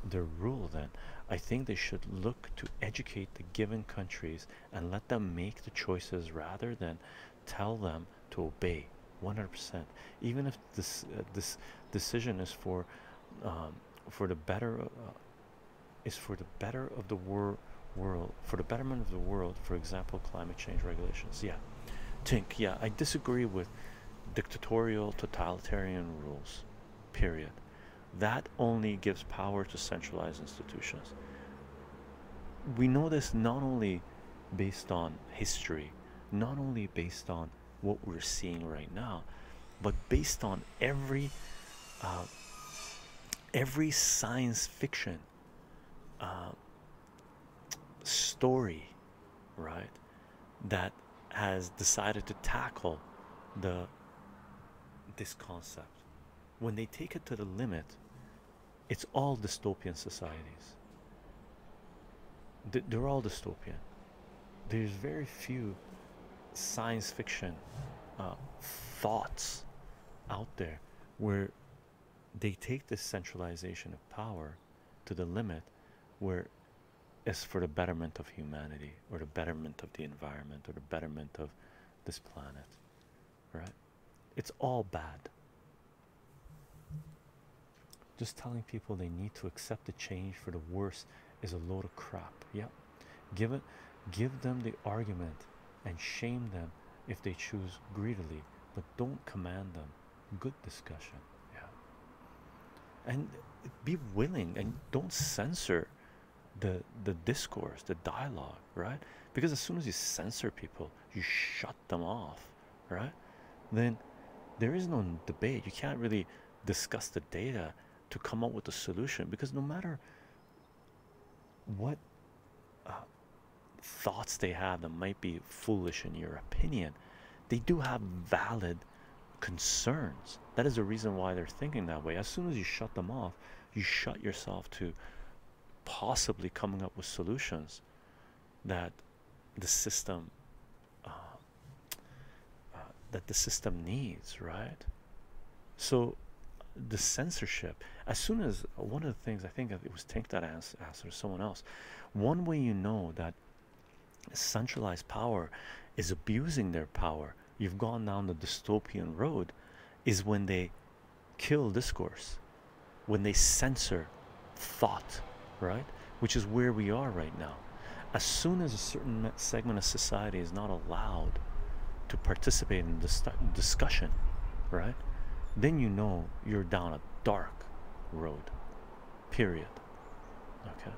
their rule then. I think they should look to educate the given countries and let them make the choices rather than tell them to obey 100% even if this uh, this decision is for um, for the better uh, is for the better of the wor world for the betterment of the world for example climate change regulations yeah. Tink yeah I disagree with dictatorial totalitarian rules period. That only gives power to centralized institutions. We know this not only based on history not only based on what we're seeing right now but based on every uh, every science fiction uh, story right that has decided to tackle the this concept. When they take it to the limit it's all dystopian societies. They're all dystopian. There's very few science fiction uh, thoughts out there where they take this centralization of power to the limit where it's for the betterment of humanity or the betterment of the environment or the betterment of this planet right? It's all bad. Just telling people they need to accept the change for the worse is a load of crap. Yeah. Give it give them the argument and shame them if they choose greedily but don't command them. Good discussion. Yeah. And be willing and don't censor the the discourse the dialogue right? Because as soon as you censor people you shut them off right? Then there is no debate. You can't really discuss the data to come up with a solution because no matter what uh, thoughts they have that might be foolish in your opinion they do have valid concerns. That is the reason why they're thinking that way. As soon as you shut them off you shut yourself to possibly coming up with solutions that the system uh, uh, that the system needs right? So the censorship as soon as one of the things i think it was Tink that asked or someone else one way you know that centralized power is abusing their power. You've gone down the dystopian road is when they kill discourse when they censor thought right? Which is where we are right now. As soon as a certain segment of society is not allowed to participate in discussion right? Then you know you're down a dark road period. Okay?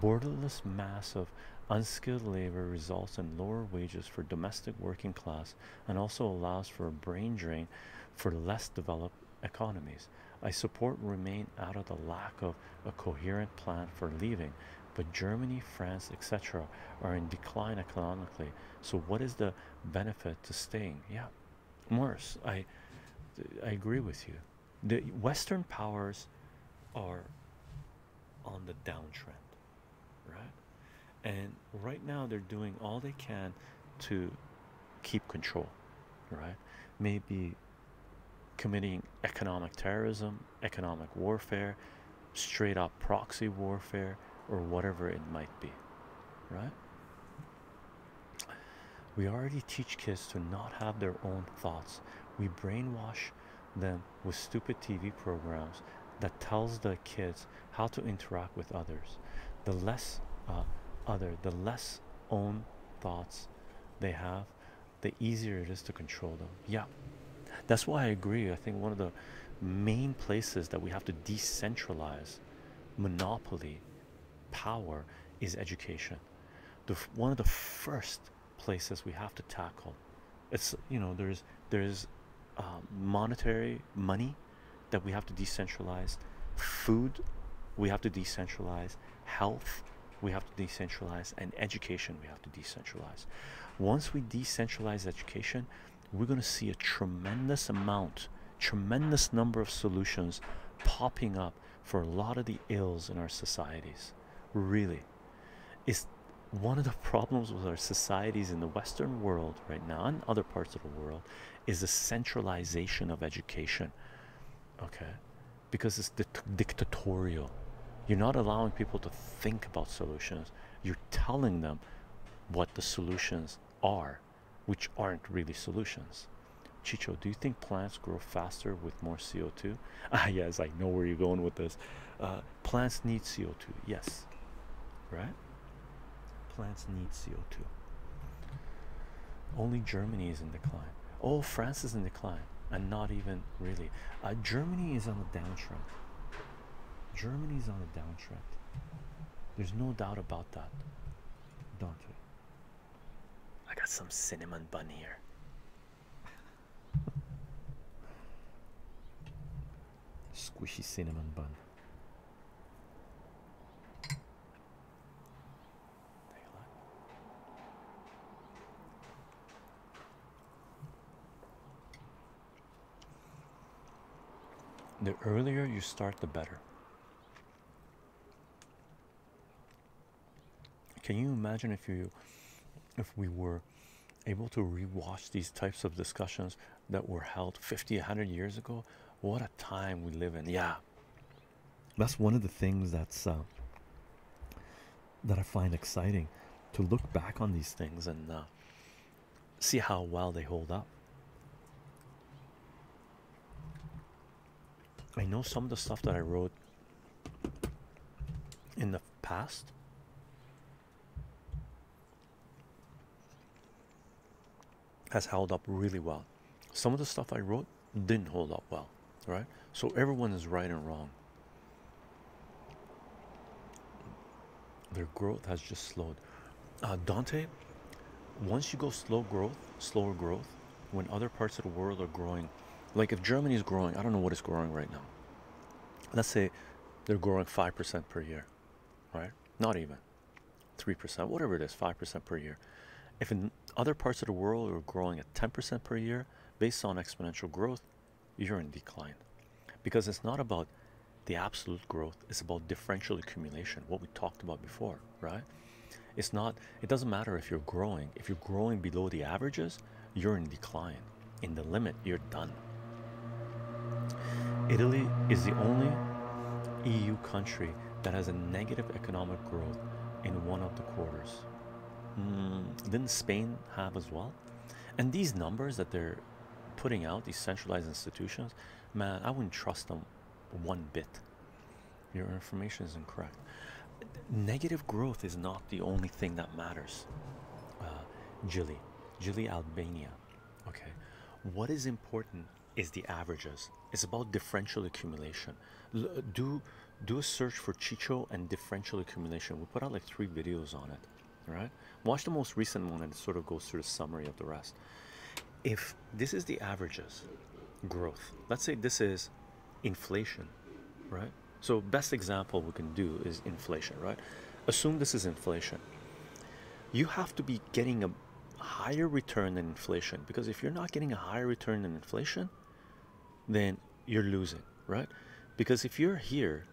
Borderless mass of unskilled labor results in lower wages for domestic working class and also allows for a brain drain for less developed economies i support remain out of the lack of a coherent plan for leaving but germany france etc are in decline economically so what is the benefit to staying yeah morris i I agree with you. The Western powers are on the downtrend, right? And right now they're doing all they can to keep control, right? Maybe committing economic terrorism, economic warfare, straight up proxy warfare, or whatever it might be, right? We already teach kids to not have their own thoughts we brainwash them with stupid TV programs that tells the kids how to interact with others the less uh, other the less own thoughts they have the easier it is to control them. Yeah. That's why I agree. I think one of the main places that we have to decentralize monopoly power is education. The one of the first places we have to tackle it's you know there's there's um, monetary money that we have to decentralize food we have to decentralize health we have to decentralize and education we have to decentralize once we decentralize education we're going to see a tremendous amount tremendous number of solutions popping up for a lot of the ills in our societies. Really, is one of the problems with our societies in the Western world right now and other parts of the world is the centralization of education. Okay, because it's dictatorial. You're not allowing people to think about solutions, you're telling them what the solutions are, which aren't really solutions. Chycho, do you think plants grow faster with more CO2? [laughs] Ah, yes, I know where you're going with this. Uh, plants need CO2, yes, right? Plants need CO2. Only Germany is in decline. Oh, France is in decline, and not even really. Uh, Germany is on a downtrend. Germany is on a downtrend. There's no doubt about that. Don't you? I got some cinnamon bun here. Squishy cinnamon bun. The earlier you start, the better. Can you imagine if you if we were able to rewatch these types of discussions that were held 50 100 years ago? What a time we live in yeah. That's one of the things that's uh, that i find exciting to look back on these things and uh, see how well they hold up. I know some of the stuff that i wrote in the past has held up really well. Some of the stuff I wrote didn't hold up well, right? So everyone is right and wrong. Their growth has just slowed. Uh, Dante, once you go slow growth, slower growth, when other parts of the world are growing, like if Germany is growing, I don't know what it's growing right now. Let's say they're growing 5% per year, right? Not even 3%, whatever it is, 5% per year. If in other parts of the world you're growing at 10% per year based on exponential growth, you're in decline because it's not about the absolute growth, it's about differential accumulation, what we talked about before, right? It's not, it doesn't matter if you're growing, if you're growing below the averages, you're in decline. In the limit, you're done. Italy is the only EU country that has a negative economic growth in one of the quarters. Mm, didn't Spain have as well? And these numbers that they're putting out, these centralized institutions, man, I wouldn't trust them one bit. Your information is incorrect. Negative growth is not the only thing that matters. Uh, Gili, Gili, Albania. Okay, what is important is the averages. It's about differential accumulation. L do do a search for Chycho and differential accumulation. We put out like three videos on it. Right? Watch the most recent one and it sort of goes through the summary of the rest. If this is the averages growth, let's say this is inflation, right? So, best example we can do is inflation, right? Assume this is inflation. You have to be getting a higher return than inflation because if you're not getting a higher return than inflation, then you're losing, right? Because if you're here,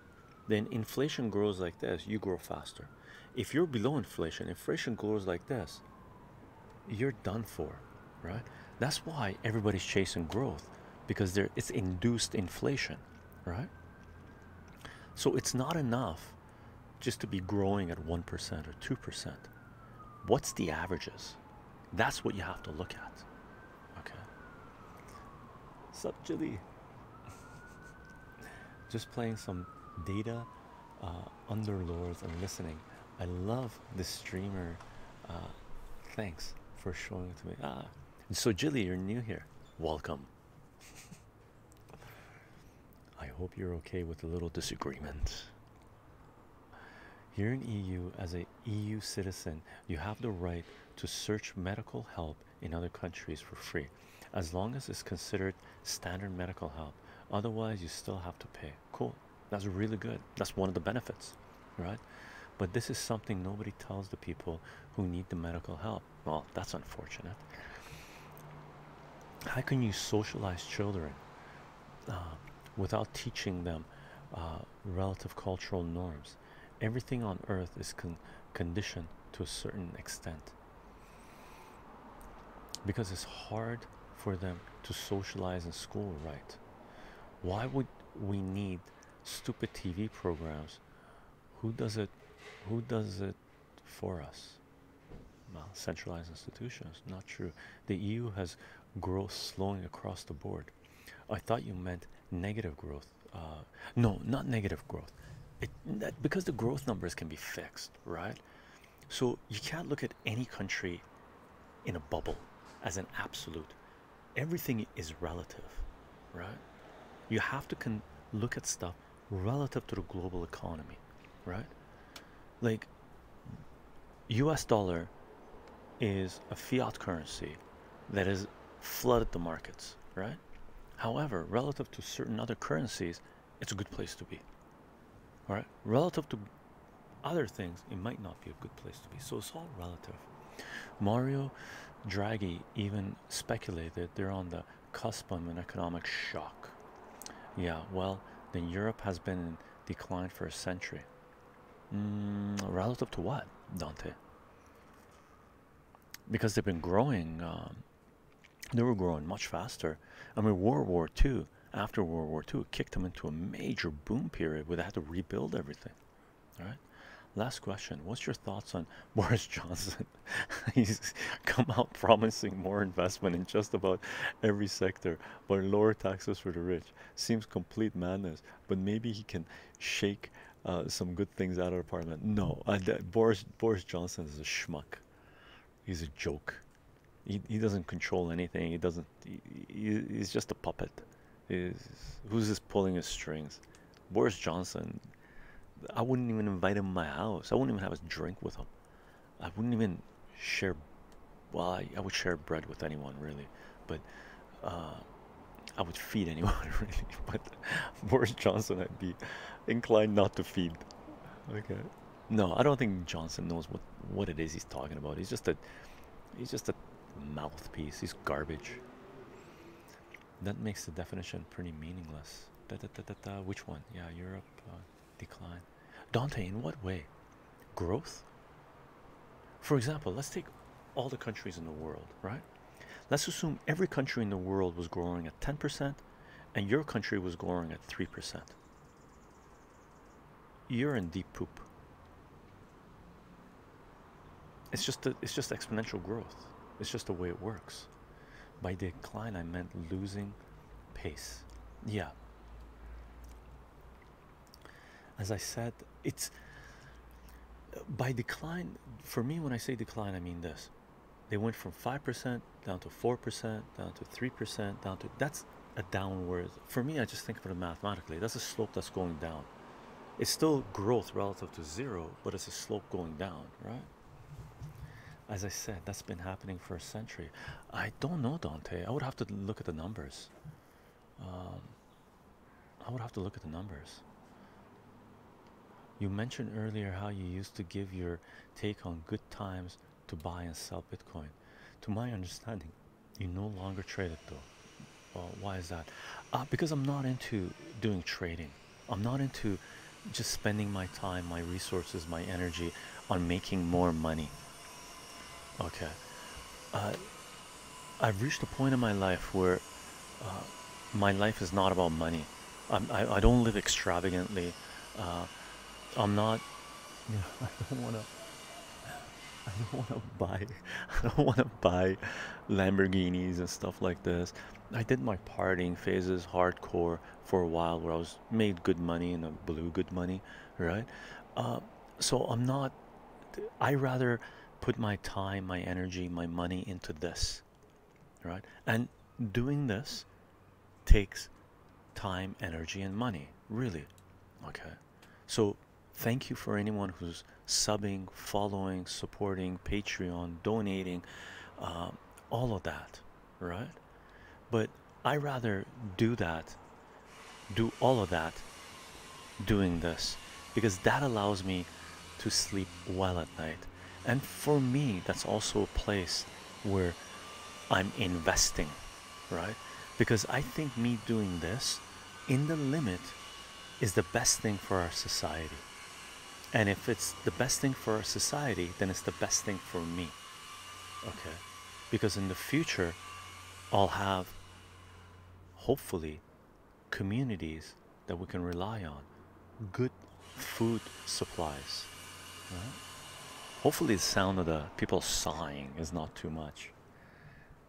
then inflation grows like this, you grow faster. If you're below inflation inflation grows like this you're done for right? That's why everybody's chasing growth because there it's induced inflation right? So it's not enough just to be growing at 1% or 2% what's the averages? That's what you have to look at okay? Sup Jilly? [laughs] Just playing some Dota uh, underlords and listening I love the streamer. Uh, thanks for showing it to me. Ah, so Jilly, you're new here. Welcome. [laughs] I hope you're okay with a little disagreement. Here in EU, as a EU citizen, you have the right to search medical help in other countries for free, as long as it's considered standard medical help. Otherwise, you still have to pay. Cool. That's really good. That's one of the benefits, right? But this is something nobody tells the people who need the medical help. Well, that's unfortunate. How can you socialize children uh, without teaching them uh, relative cultural norms. Everything on earth is con conditioned to a certain extent because it's hard for them to socialize in school, right? Why would we need stupid TV programs? Who does it? Who does it for us? Well, centralized institutions. Not true. The EU has growth slowing across the board. I thought you meant negative growth. Uh, no, not negative growth. It, that, because the growth numbers can be fixed, right? So you can't look at any country in a bubble as an absolute. Everything is relative, right? You have to look at stuff relative to the global economy, right? Like US dollar is a fiat currency that has flooded the markets, right? However, relative to certain other currencies, it's a good place to be. All right, relative to other things, it might not be a good place to be. So it's all relative. Mario Draghi even speculated they're on the cusp of an economic shock. Yeah, well, then Europe has been in decline for a century. Mm, relative to what, Dante? Because they've been growing, um, they were growing much faster. I mean, World War II, after World War II, kicked them into a major boom period where they had to rebuild everything. Right. Last question. What's your thoughts on [laughs] Boris Johnson? [laughs] He's come out promising more investment in just about every sector, but lower taxes for the rich. Seems complete madness, but maybe he can shake uh, some good things out of parliament. No, uh, Boris Boris Johnson is a schmuck. He's a joke. He, he doesn't control anything. He doesn't. He, he's just a puppet. He's, who's just pulling his strings? Boris Johnson I wouldn't even invite him to my house. I wouldn't even have a drink with him. I wouldn't even share. Well, I, I would share bread with anyone really, but uh, I would feed [laughs] anyone really. But Boris Johnson, I'd be inclined not to feed. Okay. No, I don't think Johnson knows what what it is he's talking about. He's just a he's just a mouthpiece. He's garbage. That makes the definition pretty meaningless. Da, da, da, da, da. Which one? Yeah, Europe. Uh, decline. Dante, in what way? Growth? For example, let's take all the countries in the world, right? Let's assume every country in the world was growing at 10% and your country was growing at 3%. You're in deep poop. It's just a, it's just exponential growth. It's just the way it works. By decline, I meant losing pace. Yeah, as I said, it's by decline. For me, when I say decline, I mean this: they went from five percent down to four percent, down to three percent, down to that's a downward. For me, I just think of it mathematically. That's a slope that's going down. It's still growth relative to zero, but it's a slope going down, right? As I said, that's been happening for a century. I don't know, Dante. I would have to look at the numbers. Um, I would have to look at the numbers. You mentioned earlier how you used to give your take on good times to buy and sell Bitcoin. To my understanding, you no longer trade it though. why is that? Uh, because I'm not into doing trading. I'm not into just spending my time, my resources, my energy on making more money. Okay. Uh, I've reached a point in my life where uh, my life is not about money. I, I don't live extravagantly. Uh, I'm not. [laughs] You know, I don't want to. I don't want to buy. [laughs] I don't want to buy Lamborghinis and stuff like this. I did my partying phases hardcore for a while, where I was made good money and I blew good money, right? Uh, so I'm not. I rather put my time, my energy, my money into this, right? And doing this takes time, energy, and money, really. Okay, so thank you for anyone who's subbing following supporting patreon donating um, all of that right? But i rather do that do all of that doing this because that allows me to sleep well at night. And for me that's also a place where i'm investing right? Because i think me doing this in the limit is the best thing for our society. And if it's the best thing for our society, then it's the best thing for me. Okay. Because in the future, I'll have hopefully communities that we can rely on, good food supplies. Right? Hopefully, the sound of the people sighing is not too much.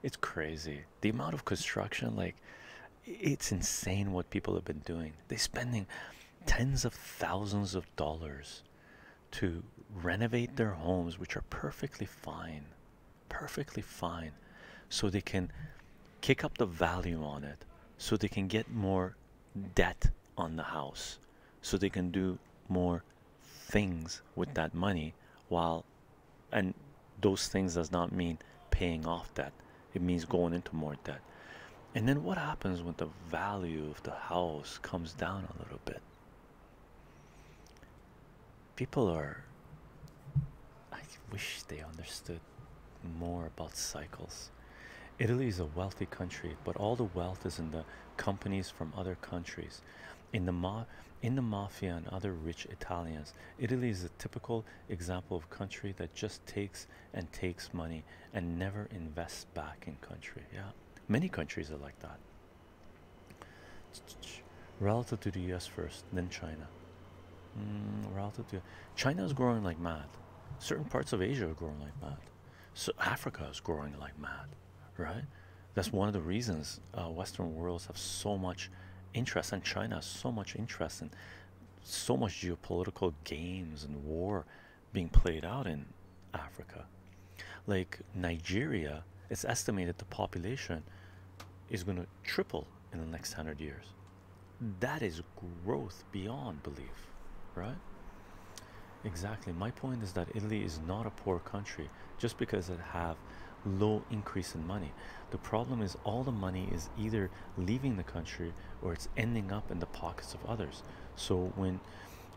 It's crazy. The amount of construction, like, it's insane what people have been doing. They're spending tens of thousands of dollars to renovate their homes, which are perfectly fine, perfectly fine, so they can kick up the value on it, so they can get more debt on the house, so they can do more things with that money while and those things does not mean paying off debt. It means going into more debt. And then what happens when the value of the house comes down a little bit people are i wish they understood more about cycles italy is a wealthy country but all the wealth is in the companies from other countries in the ma in the mafia and other rich Italians, Italy is a typical example of country that just takes and takes money and never invests back in country. Yeah, many countries are like that. Relative to the US first, then China. Mm, relative to China is growing like mad. Certain parts of Asia are growing like mad. So Africa is growing like mad, right? That's one of the reasons uh, Western worlds have so much interest and China has so much interest in so much geopolitical games and war being played out in Africa. Like Nigeria, it's estimated the population is going to triple in the next hundred years. That is growth beyond belief, right? Exactly. My point is that Italy is not a poor country just because it have low increase in money. The problem is all the money is either leaving the country or it's ending up in the pockets of others. So when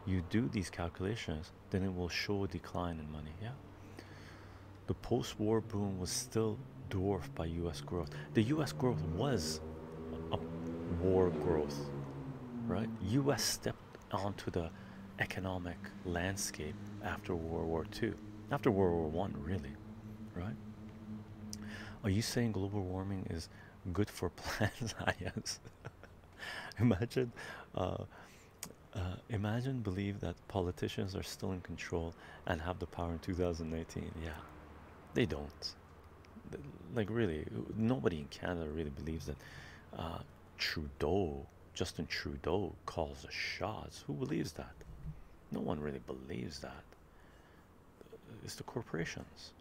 you do these calculations, then it will show a decline in money. Yeah. The post-war boom was still dwarfed by US growth. The US growth was a war growth, right? US stepped onto the economic landscape after World War II, after World War One, really, right? Are you saying global warming is good for [laughs] plants? [laughs] yes. imagine, uh, uh, imagine believe that politicians are still in control and have the power in 2019. Yeah, they don't. Like really, nobody in Canada really believes that uh, Trudeau, Justin Trudeau, calls the shots. Who believes that? No one really believes that. It's the corporations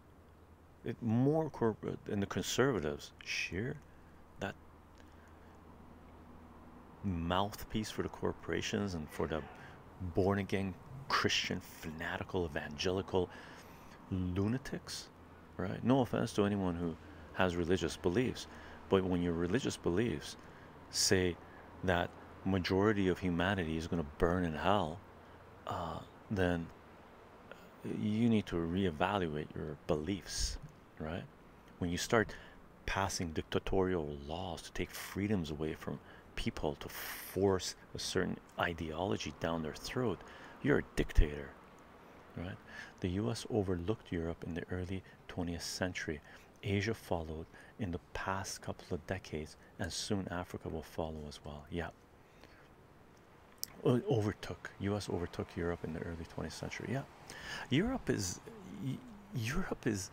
it more corporate and the conservatives share that mouthpiece for the corporations and for the born again Christian fanatical evangelical lunatics right no offense to anyone who has religious beliefs but when your religious beliefs say that majority of humanity is going to burn in hell uh, then you need to reevaluate your beliefs right? When you start passing dictatorial laws to take freedoms away from people to force a certain ideology down their throat, you're a dictator, right? The US overlooked Europe in the early 20th century. Asia followed in the past couple of decades, and soon Africa will follow as well. Yeah. Overtook US overtook Europe in the early 20th century. Yeah. Europe is Europe is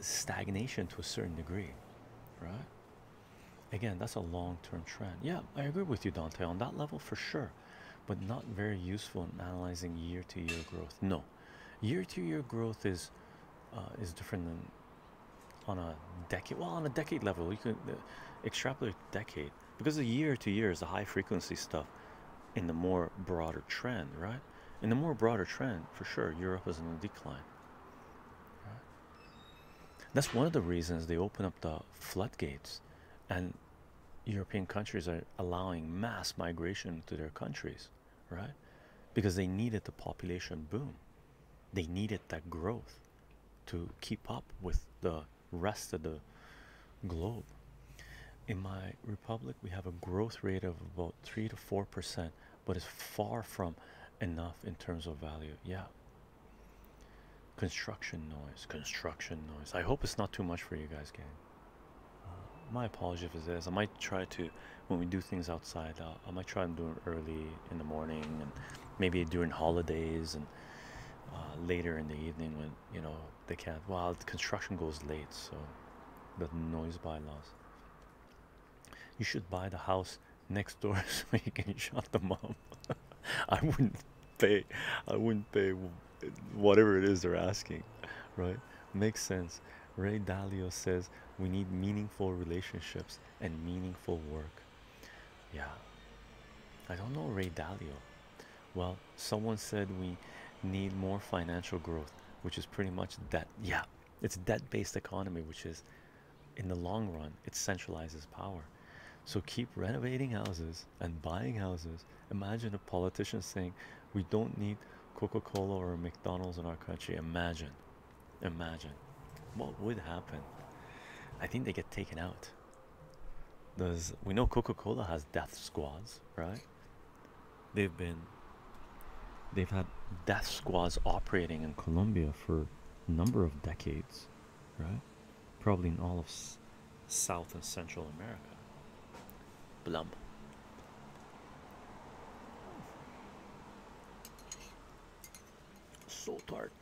stagnation to a certain degree, right? Again, that's a long-term trend. Yeah, I agree with you, Dante, on that level for sure, but not very useful in analyzing year-to-year growth. No, year-to-year growth is uh, is different than on a decade. Well, on a decade level, you can uh, extrapolate decade because the year-to-year is the high-frequency stuff in the more broader trend, right? In the more broader trend, for sure, Europe is in a decline. That's one of the reasons they open up the floodgates and European countries are allowing mass migration to their countries, right? Because they needed the population boom. They needed that growth to keep up with the rest of the globe. in my republic we have a growth rate of about three to four percent, but it's far from enough in terms of value. Yeah. Construction noise, construction noise. I hope it's not too much for you guys, gang. Uh, my apologies if it is. I might try to, when we do things outside, uh, I might try and do it early in the morning and maybe during holidays and uh, later in the evening when you know they can't. Well, the construction goes late, so the noise bylaws. You should buy the house next door [laughs] so you can shut them up. [laughs] I wouldn't pay. I wouldn't pay whatever it is they're asking, right? Makes sense. Ray Dalio says we need meaningful relationships and meaningful work. Yeah, I don't know Ray Dalio. Well, someone said we need more financial growth, which is pretty much debt. Yeah, it's debt-based economy, which is in the long run it centralizes power. So keep renovating houses and buying houses. Imagine a politician saying we don't need Coca-Cola or McDonald's in our country. Imagine, imagine what would happen. I think they get taken out. Does we know Coca-Cola has death squads, right? They've been they've had death squads operating in Colombia for a number of decades, right? Probably in all of South and Central America. Blum. So tart.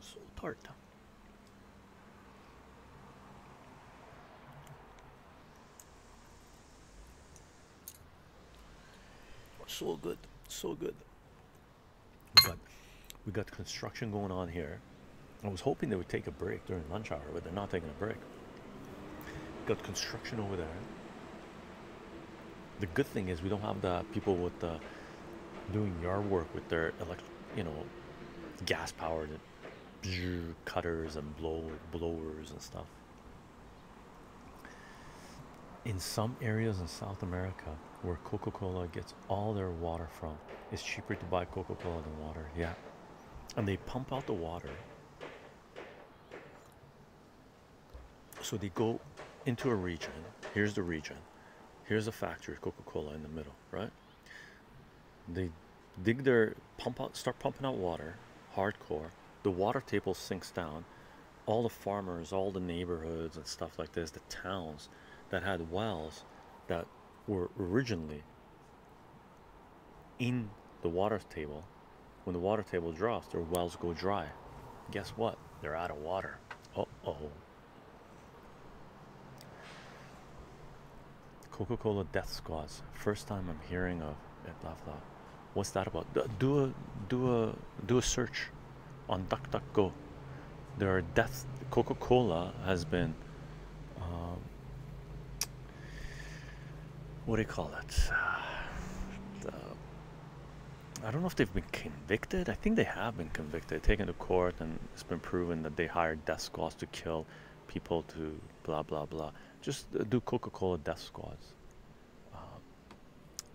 So tart. So good, so good. We got we got construction going on here. I was hoping they would take a break during lunch hour, but they're not taking a break. Got construction over there. The good thing is we don't have the people with the doing yard work with their you know, gas powered cutters and blow blowers and stuff. In some areas in South America where Coca-Cola gets all their water from, it's cheaper to buy Coca-Cola than water. Yeah, and they pump out the water. So they go into a region. Here's the region. Here's a factory, Coca-Cola in the middle, right? They dig their pump out, start pumping out water, hardcore. The water table sinks down. All the farmers, all the neighborhoods and stuff like this, the towns that had wells that were originally in the water table. When the water table drops, their wells go dry. Guess what? They're out of water. Uh oh. Coca-Cola death squads. First time I'm hearing of it. Blah blah. What's that about? Do a do a do a search on DuckDuckGo. There are death. Coca-Cola has been. Um, what do you call it? The, I don't know if they've been convicted. I think they have been convicted, taken to court, and it's been proven that they hired death squads to kill people to blah blah blah. Just uh, do Coca-Cola death squads. Um,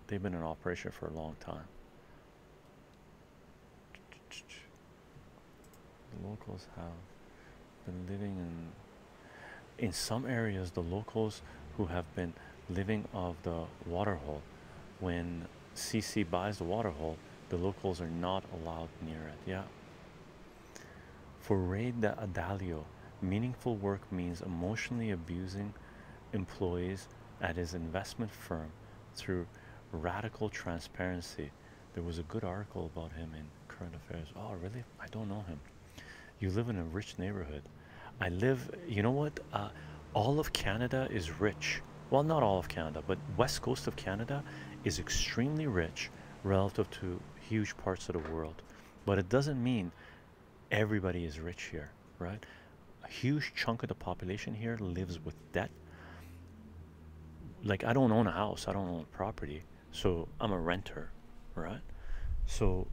they've been in operation for a long time. The locals have been living in in some areas. The locals who have been living of the waterhole. When CC buys the waterhole the locals are not allowed near it. Yeah. For Ray Dalio meaningful work means emotionally abusing employees at his investment firm through radical transparency. There was a good article about him in Current Affairs. Oh, really? I don't know him. You live in a rich neighborhood. I live, you know what? Uh, all of Canada is rich. Well, not all of Canada, but west coast of Canada is extremely rich relative to huge parts of the world. But it doesn't mean everybody is rich here, right? A huge chunk of the population here lives with debt like I don't own a house, I don't own a property, so I'm a renter, right? So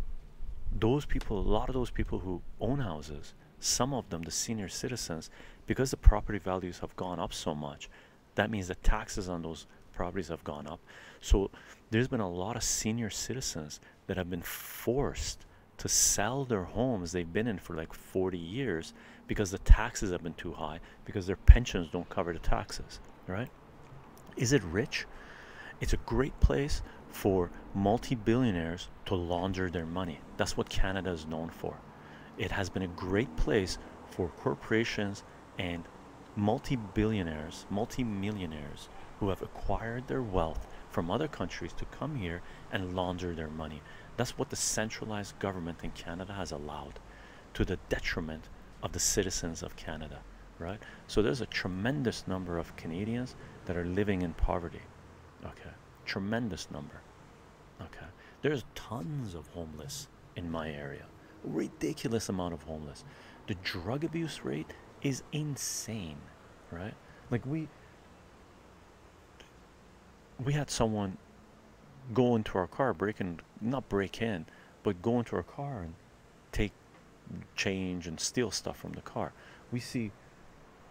those people, a lot of those people who own houses, some of them, the senior citizens, because the property values have gone up so much, that means the taxes on those properties have gone up. So there's been a lot of senior citizens that have been forced to sell their homes they've been in for like 40 years because the taxes have been too high because their pensions don't cover the taxes right is it rich? It's a great place for multi-billionaires to launder their money. That's what canada is known for. It has been a great place for corporations and multi-billionaires multi-millionaires who have acquired their wealth from other countries to come here and launder their money. That's what the centralized government in canada has allowed to the detriment of the citizens of Canada, right? So there's a tremendous number of Canadians that are living in poverty. Okay, tremendous number. Okay, there's tons of homeless in my area, ridiculous amount of homeless. The drug abuse rate is insane, right? Like we we had someone go into our car, break in, not break in, but go into our car and take change and steal stuff from the car. We see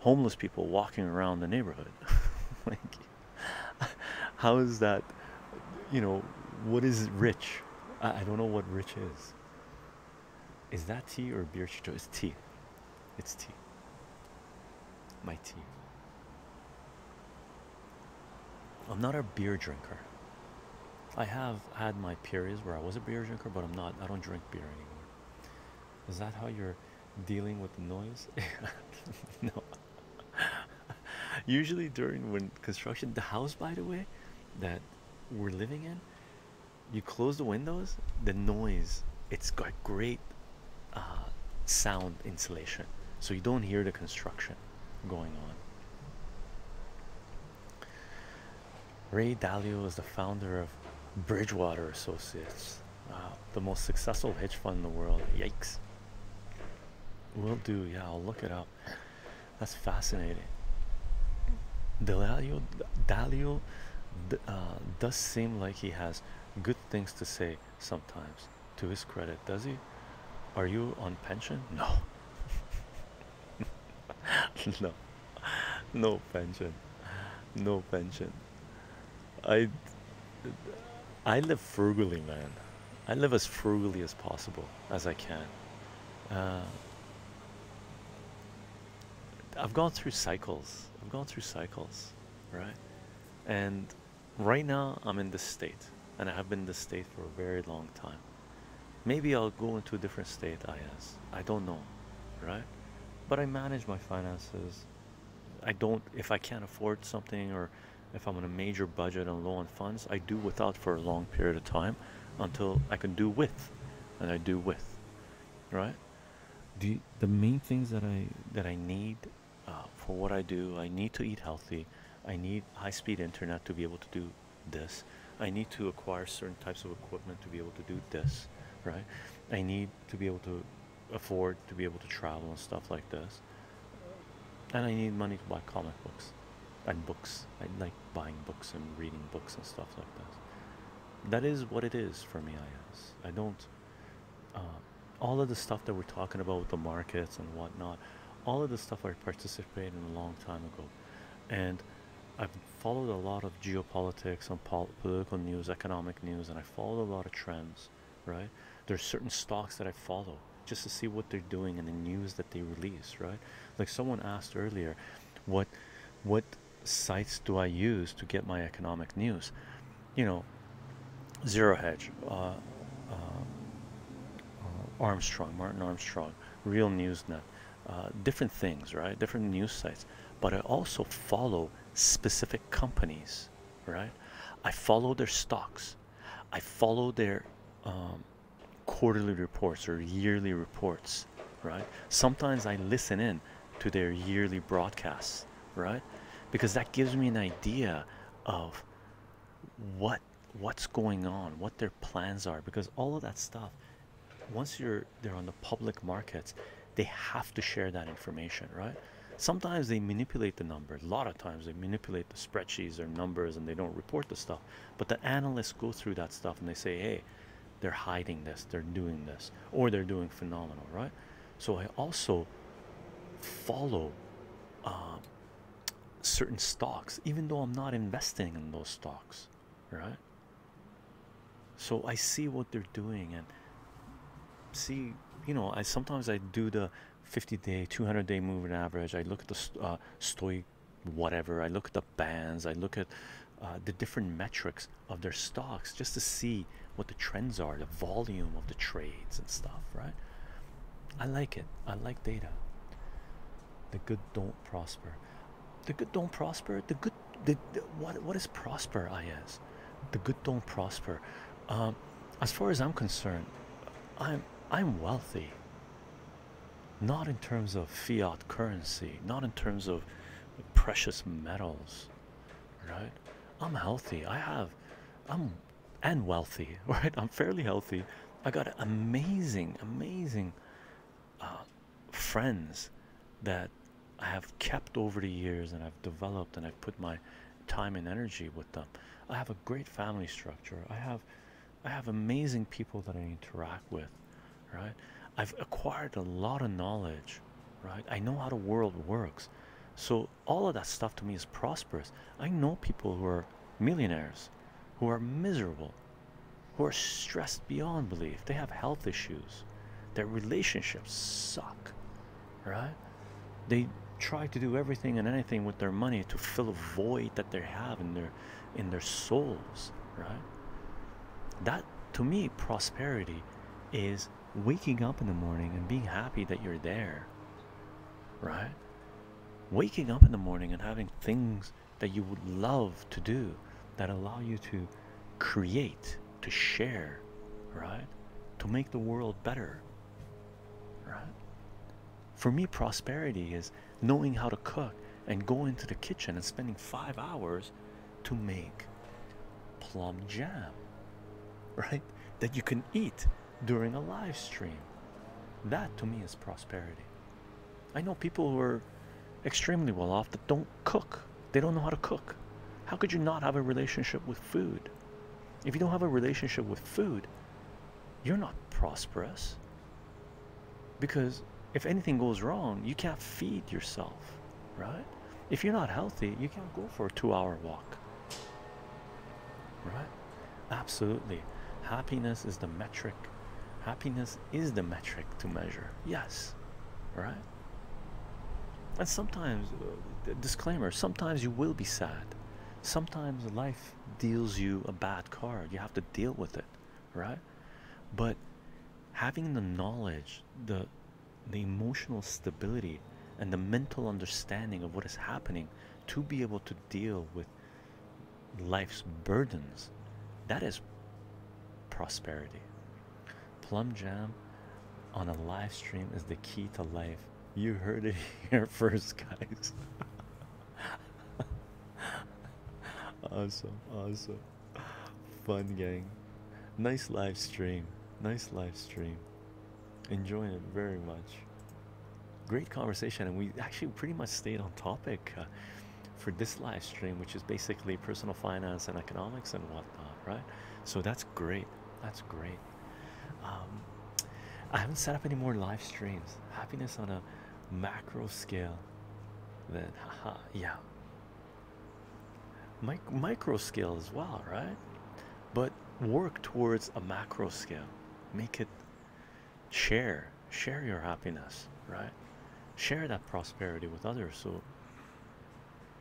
homeless people walking around the neighborhood. [laughs] [laughs] like, how is that? You know, what is rich? I, I don't know what rich is. Is that tea or beer Chycho? It's tea. It's tea. My tea. I'm not a beer drinker. I have had my periods where I was a beer drinker, but I'm not. I don't drink beer anymore. Is that how you're dealing with the noise? [laughs] no. Usually during when construction, the house, by the way, that we're living in, you close the windows, the noise, it's got great uh, sound insulation, so you don't hear the construction going on. Ray Dalio is the founder of Bridgewater Associates, wow, the most successful hedge fund in the world. Yikes. Will do, yeah, I'll look it up. That's fascinating. Dalio, Dalio uh, does seem like he has good things to say sometimes. To his credit, does he? Are you on pension? No. [laughs] no. No pension. No pension. I I live frugally, man. I live as frugally as possible as I can. Uh, I've gone through cycles. I've gone through cycles, right? And right now I'm in this state, and I have been in this state for a very long time. Maybe I'll go into a different state, I guess. I don't know, right? But I manage my finances. I don't, if I can't afford something or if I'm on a major budget and low on funds, I do without for a long period of time until I can do with, and I do with, right? The the main things that I that I need uh, for what I do. I need to eat healthy. I need high speed internet to be able to do this. I need to acquire certain types of equipment to be able to do this, right? I need to be able to afford to be able to travel and stuff like this. And I need money to buy comic books and books. I like buying books and reading books and stuff like this. That is what it is for me, I guess. I don't. Uh, all of the stuff that we're talking about with the markets and whatnot, all of the stuff I participated in a long time ago, and I've followed a lot of geopolitics and pol political news, economic news, and I followed a lot of trends. Right? There's certain stocks that I follow just to see what they're doing and the news that they release. Right? Like someone asked earlier, what what sites do I use to get my economic news? You know, Zero Hedge, uh, uh, uh Armstrong, Martin Armstrong, Real News Net uh, different things, right? Different news sites. But I also follow specific companies, right? I follow their stocks. I follow their um, quarterly reports or yearly reports, right? Sometimes I listen in to their yearly broadcasts, right? Because that gives me an idea of what what's going on, what their plans are. Because all of that stuff, once you're they're on the public markets, they have to share that information, right? Sometimes they manipulate the numbers. A lot of times they manipulate the spreadsheets or numbers and they don't report the stuff. But the analysts go through that stuff and they say, hey, they're hiding this, they're doing this, or they're doing phenomenal, right? So I also follow uh, certain stocks, even though I'm not investing in those stocks, right? So I see what they're doing and see you know i sometimes i do the 50 day 200 day moving average. I look at the uh, stoic whatever. I look at the bands. I look at uh, the different metrics of their stocks just to see what the trends are the volume of the trades and stuff right? I like it. I like data. The good don't prosper. The good don't prosper? The good the, what what is prosper I is the good don't prosper. Um, as far as i'm concerned i'm i'm wealthy. Not in terms of fiat currency not in terms of precious metals right? I'm healthy. I have i'm and wealthy [laughs] right? I'm fairly healthy. I got amazing amazing uh, friends that I have kept over the years and I've developed and I've put my time and energy with them. I have a great family structure. I have I have amazing people that I interact with, right? I've acquired a lot of knowledge, right? I know how the world works. So all of that stuff to me is prosperous. I know people who are millionaires, who are miserable, who are stressed beyond belief. They have health issues. Their relationships suck, right? They try to do everything and anything with their money to fill a void that they have in their in their souls right that to me prosperity is waking up in the morning and being happy that you're there right? Waking up in the morning and having things that you would love to do that allow you to create to share right? To make the world better right? For me prosperity is knowing how to cook and go into the kitchen and spending five hours to make plum jam, [laughs] right? That you can eat during a live stream. That to me is prosperity. I know people who are extremely well off that don't cook, they don't know how to cook. How could you not have a relationship with food? If you don't have a relationship with food, you're not prosperous because if anything goes wrong, you can't feed yourself, right? If you're not healthy, you can't go for a two hour walk, right? Absolutely. Happiness is the metric. Happiness is the metric to measure, yes, right? And sometimes, uh, disclaimer, sometimes you will be sad. Sometimes life deals you a bad card. You have to deal with it, right? But having the knowledge, the the emotional stability and the mental understanding of what is happening to be able to deal with life's burdens that is prosperity plum jam on a live stream is the key to life. You heard it [laughs] here first guys. [laughs] Awesome awesome. Fun gang. Nice live stream. Nice live stream. Enjoying it very much. Great conversation and we actually pretty much stayed on topic uh, for this live stream which is basically personal finance and economics and whatnot right? So that's great. That's great um, i haven't set up any more live streams. Happiness on a macro scale. Then haha yeah. Mic micro scale as well right? But work towards a macro scale. Make it share share your happiness right? Share that prosperity with others so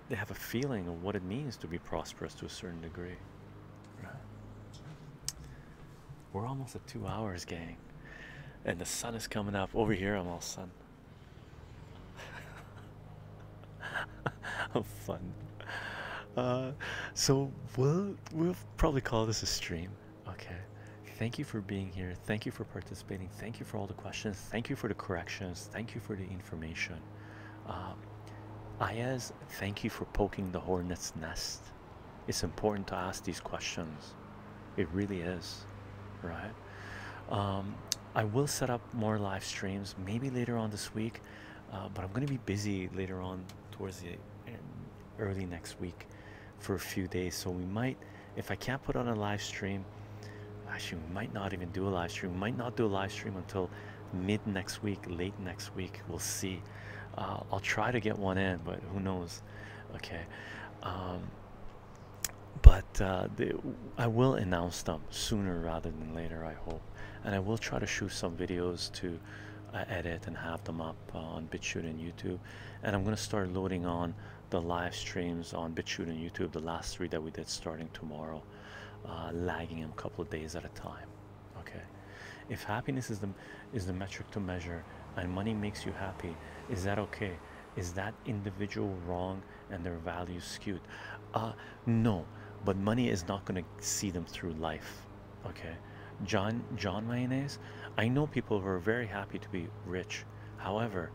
they have a feeling of what it means to be prosperous to a certain degree right we're almost at two hours gang. And the sun is coming up. Over here i'm all sun. [laughs] How fun. Uh so we'll we'll probably call this a stream. Okay. Thank you for being here. Thank you for participating. Thank you for all the questions. Thank you for the corrections. Thank you for the information. Um, Ayaz, thank you for poking the hornet's nest. It's important to ask these questions. It really is right? Um, I will set up more live streams maybe later on this week uh, but I'm going to be busy later on towards the early next week for a few days. So we might if I can't put on a live stream actually we might not even do a live stream. We might not do a live stream until mid next week late next week. We'll see. Uh, I'll try to get one in but who knows? Okay. Um, but uh, the, I will announce them sooner rather than later I hope and I will try to shoot some videos to uh, edit and have them up on BitChute and YouTube. And I'm gonna start loading on the live streams on BitChute and YouTube, the last three that we did starting tomorrow, uh, lagging them a couple of days at a time. Okay, if happiness is the is the metric to measure, and money makes you happy, is that okay? Is that individual wrong and their values skewed? Uh, no, but money is not going to see them through life. Okay, John John Mayonnaise. I know people who are very happy to be rich. However,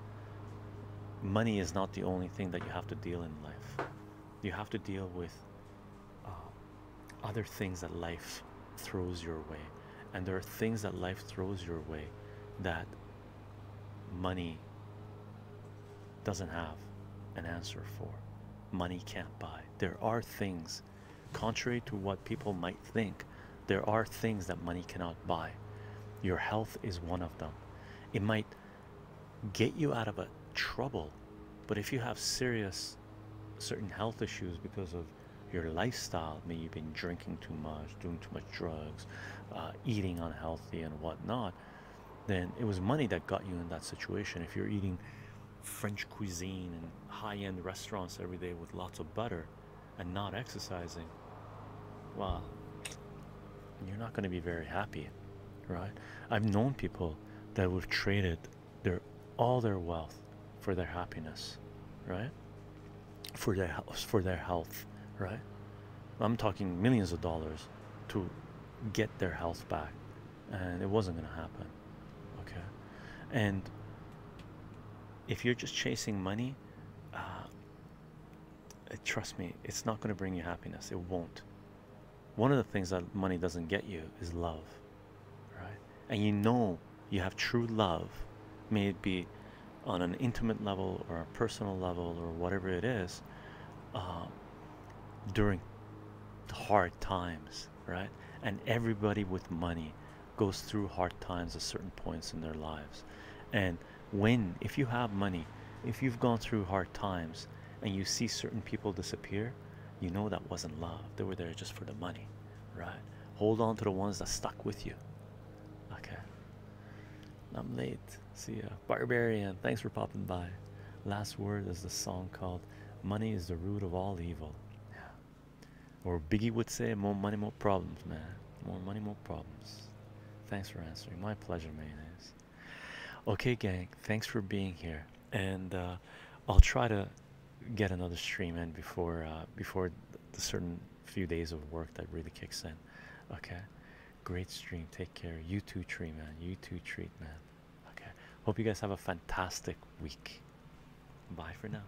money is not the only thing that you have to deal in life. You have to deal with uh, other things that life throws your way, and there are things that life throws your way that money doesn't have an answer for. Money can't buy. There are things, contrary to what people might think, there are things that money cannot buy. Your health is one of them. It might get you out of a trouble, but if you have serious certain health issues because of your lifestyle, maybe you've been drinking too much, doing too much drugs, uh, eating unhealthy, and whatnot, then it was money that got you in that situation. If you're eating French cuisine and high-end restaurants every day with lots of butter and not exercising, well, you're not going to be very happy, right? I've known people that would have traded their all their wealth for their happiness, right? For their house, for their health, right? I'm talking millions of dollars to get their health back, and it wasn't going to happen. Okay, and if you're just chasing money, uh, trust me, it's not going to bring you happiness. It won't. One of the things that money doesn't get you is love, right? And you know you have true love, may it be on an intimate level or a personal level or whatever it is, uh, during the hard times, right? And everybody with money goes through hard times at certain points in their lives. And when, if you have money, if you've gone through hard times and you see certain people disappear, you know that wasn't love. They were there just for the money, right? Hold on to the ones that stuck with you. Okay. I'm late. See ya. Barbarian, thanks for popping by. Last word is the song called Money is the Root of All Evil. Yeah. Or Biggie would say, More money, more problems, man. More money, more problems. Thanks for answering. My pleasure, mayonnaise. Okay, gang, thanks for being here. And uh, I'll try to get another stream in before uh, before the certain few days of work that really kicks in. Okay, great stream. Take care. You too, tree man. You too, treat man. Okay. Hope you guys have a fantastic week. Bye for now.